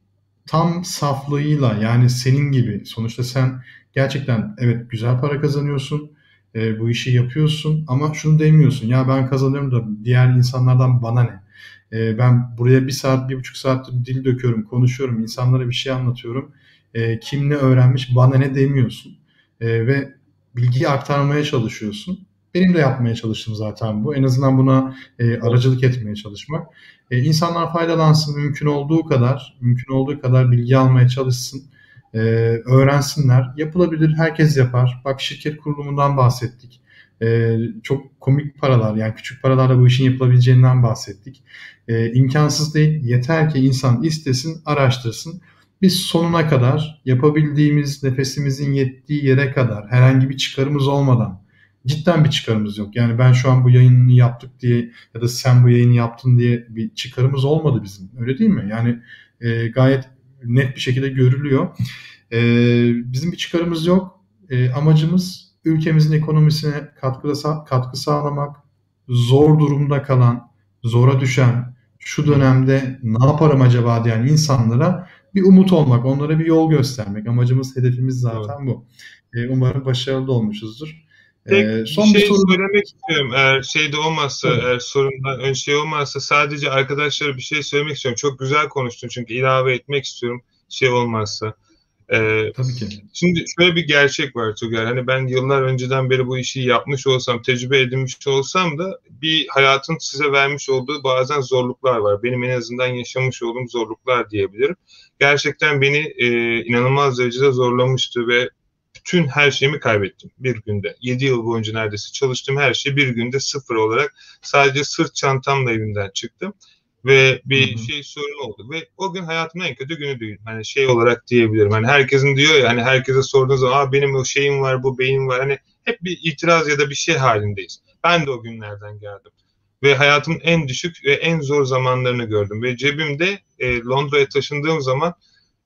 tam saflığıyla yani senin gibi sonuçta sen gerçekten evet güzel para kazanıyorsun e, bu işi yapıyorsun ama şunu demiyorsun ya ben kazanıyorum da diğer insanlardan bana ne e, ben buraya bir saat bir buçuk saattir dil döküyorum konuşuyorum insanlara bir şey anlatıyorum e, kim ne öğrenmiş bana ne demiyorsun e, ve bilgiyi aktarmaya çalışıyorsun benim de yapmaya çalıştım zaten bu. En azından buna e, aracılık etmeye çalışmak. E, insanlar faydalansın mümkün olduğu kadar, mümkün olduğu kadar bilgi almaya çalışsın. E, öğrensinler. Yapılabilir, herkes yapar. Bak şirket kurulumundan bahsettik. E, çok komik paralar yani küçük paralarla bu işin yapılabileceğinden bahsettik. E, imkansız değil. Yeter ki insan istesin, araştırsın. Biz sonuna kadar yapabildiğimiz nefesimizin yettiği yere kadar herhangi bir çıkarımız olmadan cidden bir çıkarımız yok. Yani ben şu an bu yayını yaptık diye ya da sen bu yayını yaptın diye bir çıkarımız olmadı bizim. Öyle değil mi? Yani e, gayet net bir şekilde görülüyor. E, bizim bir çıkarımız yok. E, amacımız ülkemizin ekonomisine katkı, katkı sağlamak, zor durumda kalan, zora düşen, şu dönemde ne yaparım acaba diyen insanlara bir umut olmak, onlara bir yol göstermek. Amacımız, hedefimiz zaten bu. E, umarım başarılı olmuşuzdur. Ee, son bir şey soru... söylemek istiyorum. Eğer şeyde olmazsa, evet. eğer sorundan ön şey olmazsa sadece arkadaşlara bir şey söylemek istiyorum. Çok güzel konuştun çünkü ilave etmek istiyorum şey olmazsa. Ee, Tabii ki. Şimdi şöyle bir gerçek var Tugay. Hani ben yıllar önceden beri bu işi yapmış olsam, tecrübe edinmiş olsam da bir hayatın size vermiş olduğu bazen zorluklar var. Benim en azından yaşamış olduğum zorluklar diyebilirim. Gerçekten beni e, inanılmaz derecede zorlamıştı ve bütün her şeyimi kaybettim bir günde. 7 yıl boyunca neredeyse çalıştığım her şey bir günde sıfır olarak sadece sırt çantamla evinden çıktım ve bir Hı-hı. şey sorun oldu ve o gün hayatımın en kötü günü değil. Hani şey olarak diyebilirim. Hani herkesin diyor ya hani herkese sorduğunuz zaman Aa, benim o şeyim var, bu beyin var. Hani hep bir itiraz ya da bir şey halindeyiz. Ben de o günlerden geldim. Ve hayatımın en düşük ve en zor zamanlarını gördüm. Ve cebimde e, Londra'ya taşındığım zaman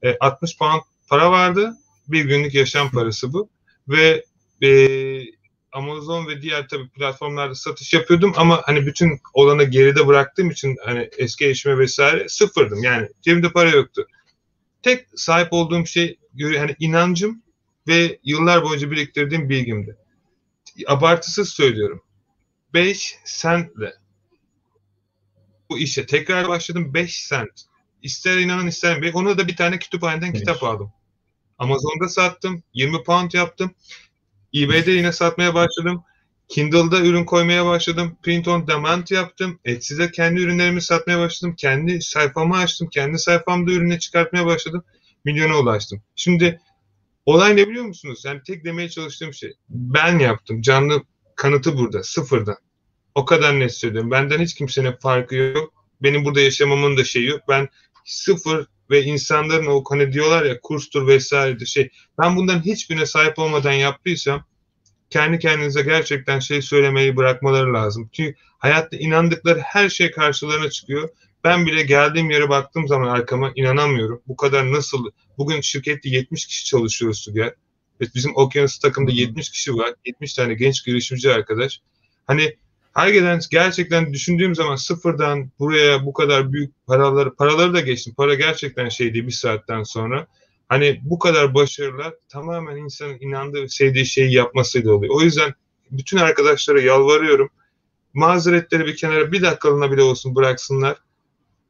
e, 60 pound para vardı bir günlük yaşam parası bu. Ve e, Amazon ve diğer tabii platformlarda satış yapıyordum ama hani bütün olanı geride bıraktığım için hani eski eşime vesaire sıfırdım. Yani cebimde para yoktu. Tek sahip olduğum şey hani inancım ve yıllar boyunca biriktirdiğim bilgimdi. Abartısız söylüyorum. 5 sentle bu işe tekrar başladım 5 sent. İster inanın ister Ona da bir tane kütüphaneden Beş. kitap aldım. Amazon'da sattım. 20 pound yaptım. eBay'de yine satmaya başladım. Kindle'da ürün koymaya başladım. Print on demand yaptım. Etsy'de kendi ürünlerimi satmaya başladım. Kendi sayfamı açtım. Kendi sayfamda ürüne çıkartmaya başladım. Milyona ulaştım. Şimdi olay ne biliyor musunuz? Yani tek demeye çalıştığım şey. Ben yaptım. Canlı kanıtı burada. Sıfırdan. O kadar net söylüyorum. Benden hiç kimsenin farkı yok. Benim burada yaşamamın da şeyi yok. Ben sıfır ve insanların o hani diyorlar ya kurstur vesairedir şey. Ben bundan hiçbirine sahip olmadan yaptıysam kendi kendinize gerçekten şey söylemeyi bırakmaları lazım. Çünkü hayatta inandıkları her şey karşılarına çıkıyor. Ben bile geldiğim yere baktığım zaman arkama inanamıyorum. Bu kadar nasıl? Bugün şirkette 70 kişi çalışıyoruz Tugay. Bizim okyanus takımda 70 kişi var. 70 tane genç girişimci arkadaş. Hani Herkeden gerçekten düşündüğüm zaman sıfırdan buraya bu kadar büyük paraları, paraları da geçtim. Para gerçekten şeydi bir saatten sonra. Hani bu kadar başarılar tamamen insanın inandığı, sevdiği şeyi yapmasıyla oluyor. O yüzden bütün arkadaşlara yalvarıyorum. Mazeretleri bir kenara bir dakikalığına bile olsun bıraksınlar.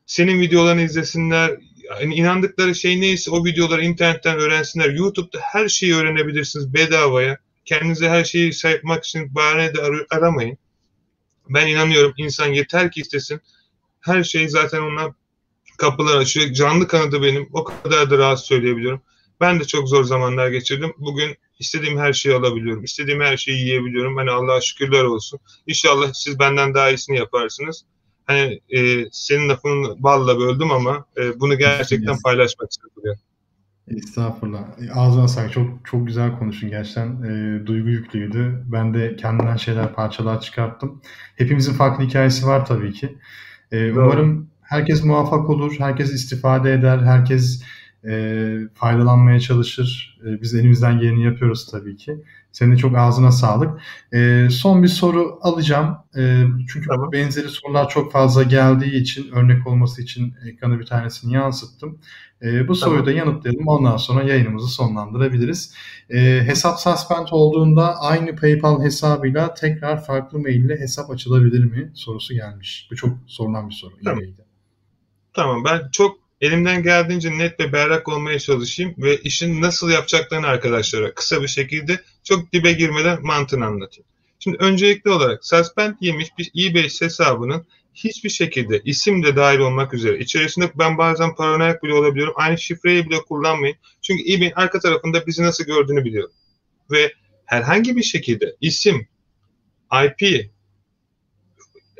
Senin videolarını izlesinler. Yani inandıkları şey neyse o videoları internetten öğrensinler. YouTube'da her şeyi öğrenebilirsiniz bedavaya. Kendinize her şeyi yapmak için bahane de ar- aramayın. Ben inanıyorum insan yeter ki istesin. Her şey zaten ona kapılar açıyor. Canlı kanadı benim. O kadar da rahat söyleyebiliyorum. Ben de çok zor zamanlar geçirdim. Bugün istediğim her şeyi alabiliyorum. İstediğim her şeyi yiyebiliyorum. Hani Allah'a şükürler olsun. İnşallah siz benden daha iyisini yaparsınız. Hani e, senin lafını balla böldüm ama e, bunu gerçekten paylaşmak istedim. Estağfurullah. E, ağzına sağlık. Çok çok güzel konuşun gerçekten. E, duygu yüklüydü. Ben de kendimden şeyler, parçalar çıkarttım. Hepimizin farklı hikayesi var tabii ki. E, umarım herkes muvaffak olur, herkes istifade eder, herkes e, faydalanmaya çalışır. E, biz elimizden geleni yapıyoruz tabii ki. Senin de çok ağzına sağlık. E, son bir soru alacağım. E, çünkü tamam. benzeri sorular çok fazla geldiği için, örnek olması için ekrana bir tanesini yansıttım. E, bu soruyu tamam. da yanıtlayalım. Ondan sonra yayınımızı sonlandırabiliriz. E, hesap suspend olduğunda aynı PayPal hesabıyla tekrar farklı maille hesap açılabilir mi? Sorusu gelmiş. Bu çok sorulan bir soru. Tamam. Tamam ben çok elimden geldiğince net ve berrak olmaya çalışayım ve işin nasıl yapacaklarını arkadaşlara kısa bir şekilde çok dibe girmeden mantığını anlatayım. Şimdi öncelikli olarak suspend yemiş bir eBay hesabının hiçbir şekilde isim de dahil olmak üzere içerisinde ben bazen paranoyak bile olabiliyorum. Aynı şifreyi bile kullanmayın. Çünkü eBay'in arka tarafında bizi nasıl gördüğünü biliyorum. Ve herhangi bir şekilde isim, IP,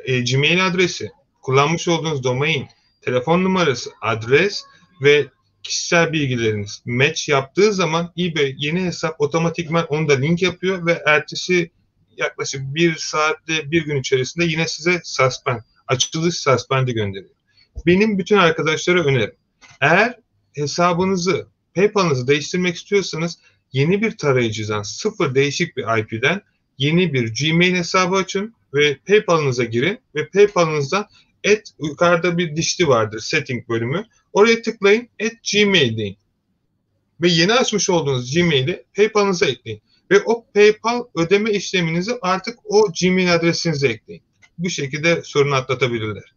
e, Gmail adresi, kullanmış olduğunuz domain, telefon numarası, adres ve kişisel bilgileriniz match yaptığı zaman eBay yeni hesap otomatikman onda link yapıyor ve ertesi yaklaşık bir saatte bir gün içerisinde yine size suspend, açılış suspendi gönderiyor. Benim bütün arkadaşlara önerim. Eğer hesabınızı, PayPal'ınızı değiştirmek istiyorsanız yeni bir tarayıcıdan, sıfır değişik bir IP'den yeni bir Gmail hesabı açın ve PayPal'ınıza girin ve PayPal'ınızdan et yukarıda bir dişli vardır setting bölümü. Oraya tıklayın et gmail deyin. Ve yeni açmış olduğunuz Gmail'i PayPal'ınıza ekleyin. Ve o PayPal ödeme işleminizi artık o Gmail adresinize ekleyin. Bu şekilde sorunu atlatabilirler.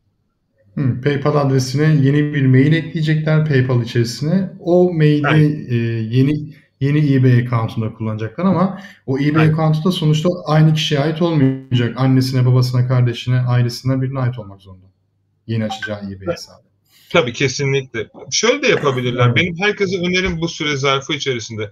Hmm, PayPal adresine yeni bir mail ekleyecekler PayPal içerisine. O maili e, yeni yeni eBay account'unda kullanacaklar ama o eBay Aynen. account'u da sonuçta aynı kişiye ait olmayacak. Annesine, babasına, kardeşine, ailesine birine ait olmak zorunda. Yeni açacağı eBay hesabı. Tabii kesinlikle. Şöyle de yapabilirler. Benim herkese önerim bu süre zarfı içerisinde.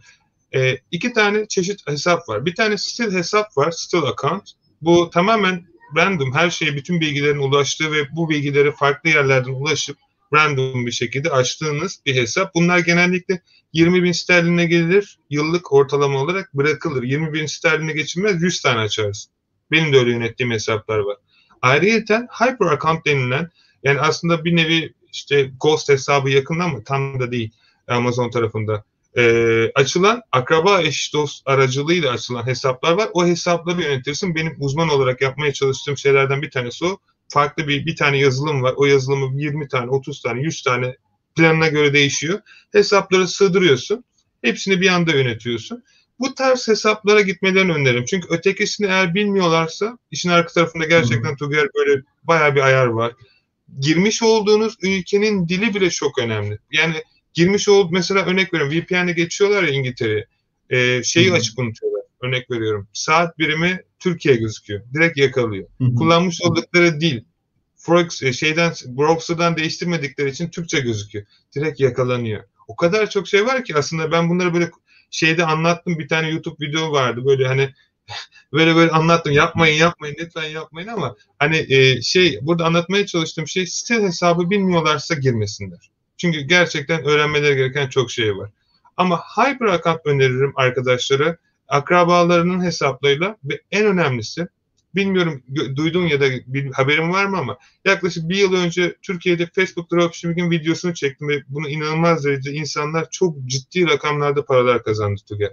E, iki tane çeşit hesap var. Bir tane still hesap var. Still account. Bu tamamen random. Her şeye bütün bilgilerin ulaştığı ve bu bilgileri farklı yerlerden ulaşıp random bir şekilde açtığınız bir hesap. Bunlar genellikle 20 bin sterline gelir. Yıllık ortalama olarak bırakılır. 20 bin sterline geçilmez 100 tane açarsın. Benim de öyle yönettiğim hesaplar var. Ayrıca Hyper Account denilen yani aslında bir nevi işte Ghost hesabı yakın ama tam da değil Amazon tarafında. Ee, açılan akraba eş dost aracılığıyla açılan hesaplar var. O hesapları yönetirsin. Benim uzman olarak yapmaya çalıştığım şeylerden bir tanesi o. Farklı bir bir tane yazılım var. O yazılımı 20 tane, 30 tane, 100 tane planına göre değişiyor. Hesapları sığdırıyorsun. Hepsini bir anda yönetiyorsun. Bu tarz hesaplara gitmelerini öneririm. Çünkü ötekisini eğer bilmiyorlarsa işin arka tarafında gerçekten Tuger böyle bayağı bir ayar var girmiş olduğunuz ülkenin dili bile çok önemli. Yani girmiş ol mesela örnek veriyorum VPN'e geçiyorlar ya İngiltere'ye. E, şeyi Hı-hı. açık unutuyorlar. Örnek veriyorum. Saat birimi Türkiye gözüküyor. Direkt yakalıyor. Hı-hı. Kullanmış oldukları dil Forex e, şeyden browser'dan değiştirmedikleri için Türkçe gözüküyor. Direkt yakalanıyor. O kadar çok şey var ki aslında ben bunları böyle şeyde anlattım. Bir tane YouTube video vardı. Böyle hani böyle böyle anlattım. Yapmayın yapmayın lütfen yapmayın ama hani e, şey burada anlatmaya çalıştığım şey site hesabı bilmiyorlarsa girmesinler. Çünkü gerçekten öğrenmeleri gereken çok şey var. Ama Hyper Account öneririm arkadaşlara. Akrabalarının hesaplarıyla ve en önemlisi bilmiyorum duydun ya da bir haberin var mı ama yaklaşık bir yıl önce Türkiye'de Facebook Dropshipping'in videosunu çektim ve bunu inanılmaz derecede insanlar çok ciddi rakamlarda paralar kazandı Tugay.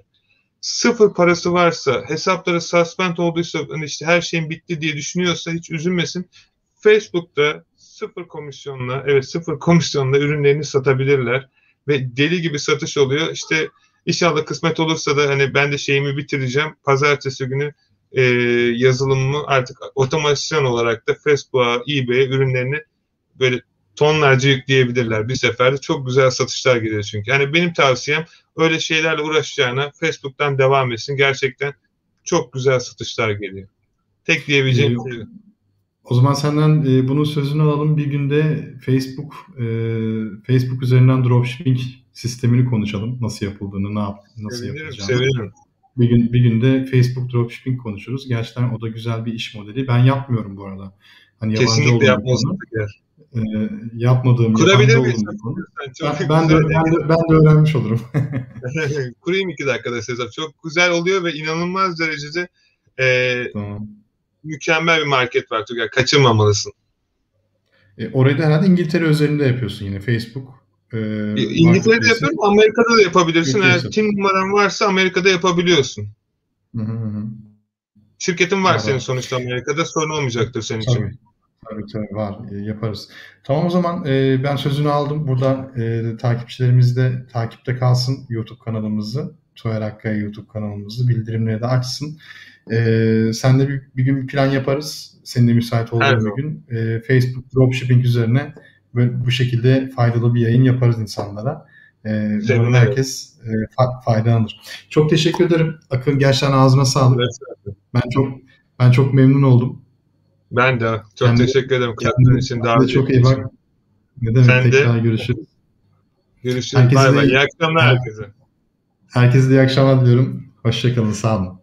Sıfır parası varsa, hesapları suspend olduysa, hani işte her şeyin bitti diye düşünüyorsa hiç üzülmesin. Facebook'ta sıfır komisyonla, evet sıfır komisyonla ürünlerini satabilirler ve deli gibi satış oluyor. İşte inşallah kısmet olursa da hani ben de şeyimi bitireceğim. Pazartesi günü e, yazılımımı artık otomasyon olarak da Facebook'a, eBay'e ürünlerini böyle tonlarca yükleyebilirler bir seferde. Çok güzel satışlar geliyor çünkü. Yani benim tavsiyem öyle şeylerle uğraşacağına Facebook'tan devam etsin. Gerçekten çok güzel satışlar geliyor. Tek diyebileceğim ee, şey. O zaman senden e, bunun sözünü alalım. Bir günde Facebook e, Facebook üzerinden dropshipping sistemini konuşalım. Nasıl yapıldığını, ne yap, nasıl sevinirim, yapılacağını. Sevinirim. Bir gün bir günde Facebook dropshipping konuşuruz. Gerçekten o da güzel bir iş modeli. Ben yapmıyorum bu arada. Hani Kesinlikle yapmasın. E, yapmadığım Kurabilir miyiz? Ben, ben, de, ben, de, ben de öğrenmiş olurum. Kurayım iki dakikada Sezar. Çok güzel oluyor ve inanılmaz derecede e, tamam. mükemmel bir market var Tugay. Kaçırmamalısın. E, orayı da herhalde İngiltere özelinde yapıyorsun yine Facebook. E, İngiltere'de yapıyorum, Amerika'da da yapabilirsin. Eğer TIN numaran varsa Amerika'da yapabiliyorsun. Hı hı hı. Şirketin var evet. senin sonuçta Amerika'da sorun olmayacaktır senin Tabii. için. Tabii tabii var e, yaparız. Tamam o zaman e, ben sözünü aldım. Burada e, takipçilerimiz de takipte kalsın YouTube kanalımızı. Tuğer Akkaya YouTube kanalımızı bildirimleri de açsın. E, sen de bir, bir gün bir plan yaparız. Senin de müsait olduğun evet. bir gün. E, Facebook dropshipping üzerine böyle bu şekilde faydalı bir yayın yaparız insanlara. E, umarım herkes e, fa- faydalanır. Çok teşekkür ederim. Akın gerçekten ağzına sağlık. Evet, ben çok ben çok memnun oldum. Ben de çok kendine, teşekkür ederim katıldığın için. Daha çok iyi bak. Ne demek Sen tekrar de, görüşürüz. Görüşürüz. Herkese bay bay. İyi akşamlar herkese. Herkese iyi akşamlar diliyorum. Hoşçakalın. Sağ olun.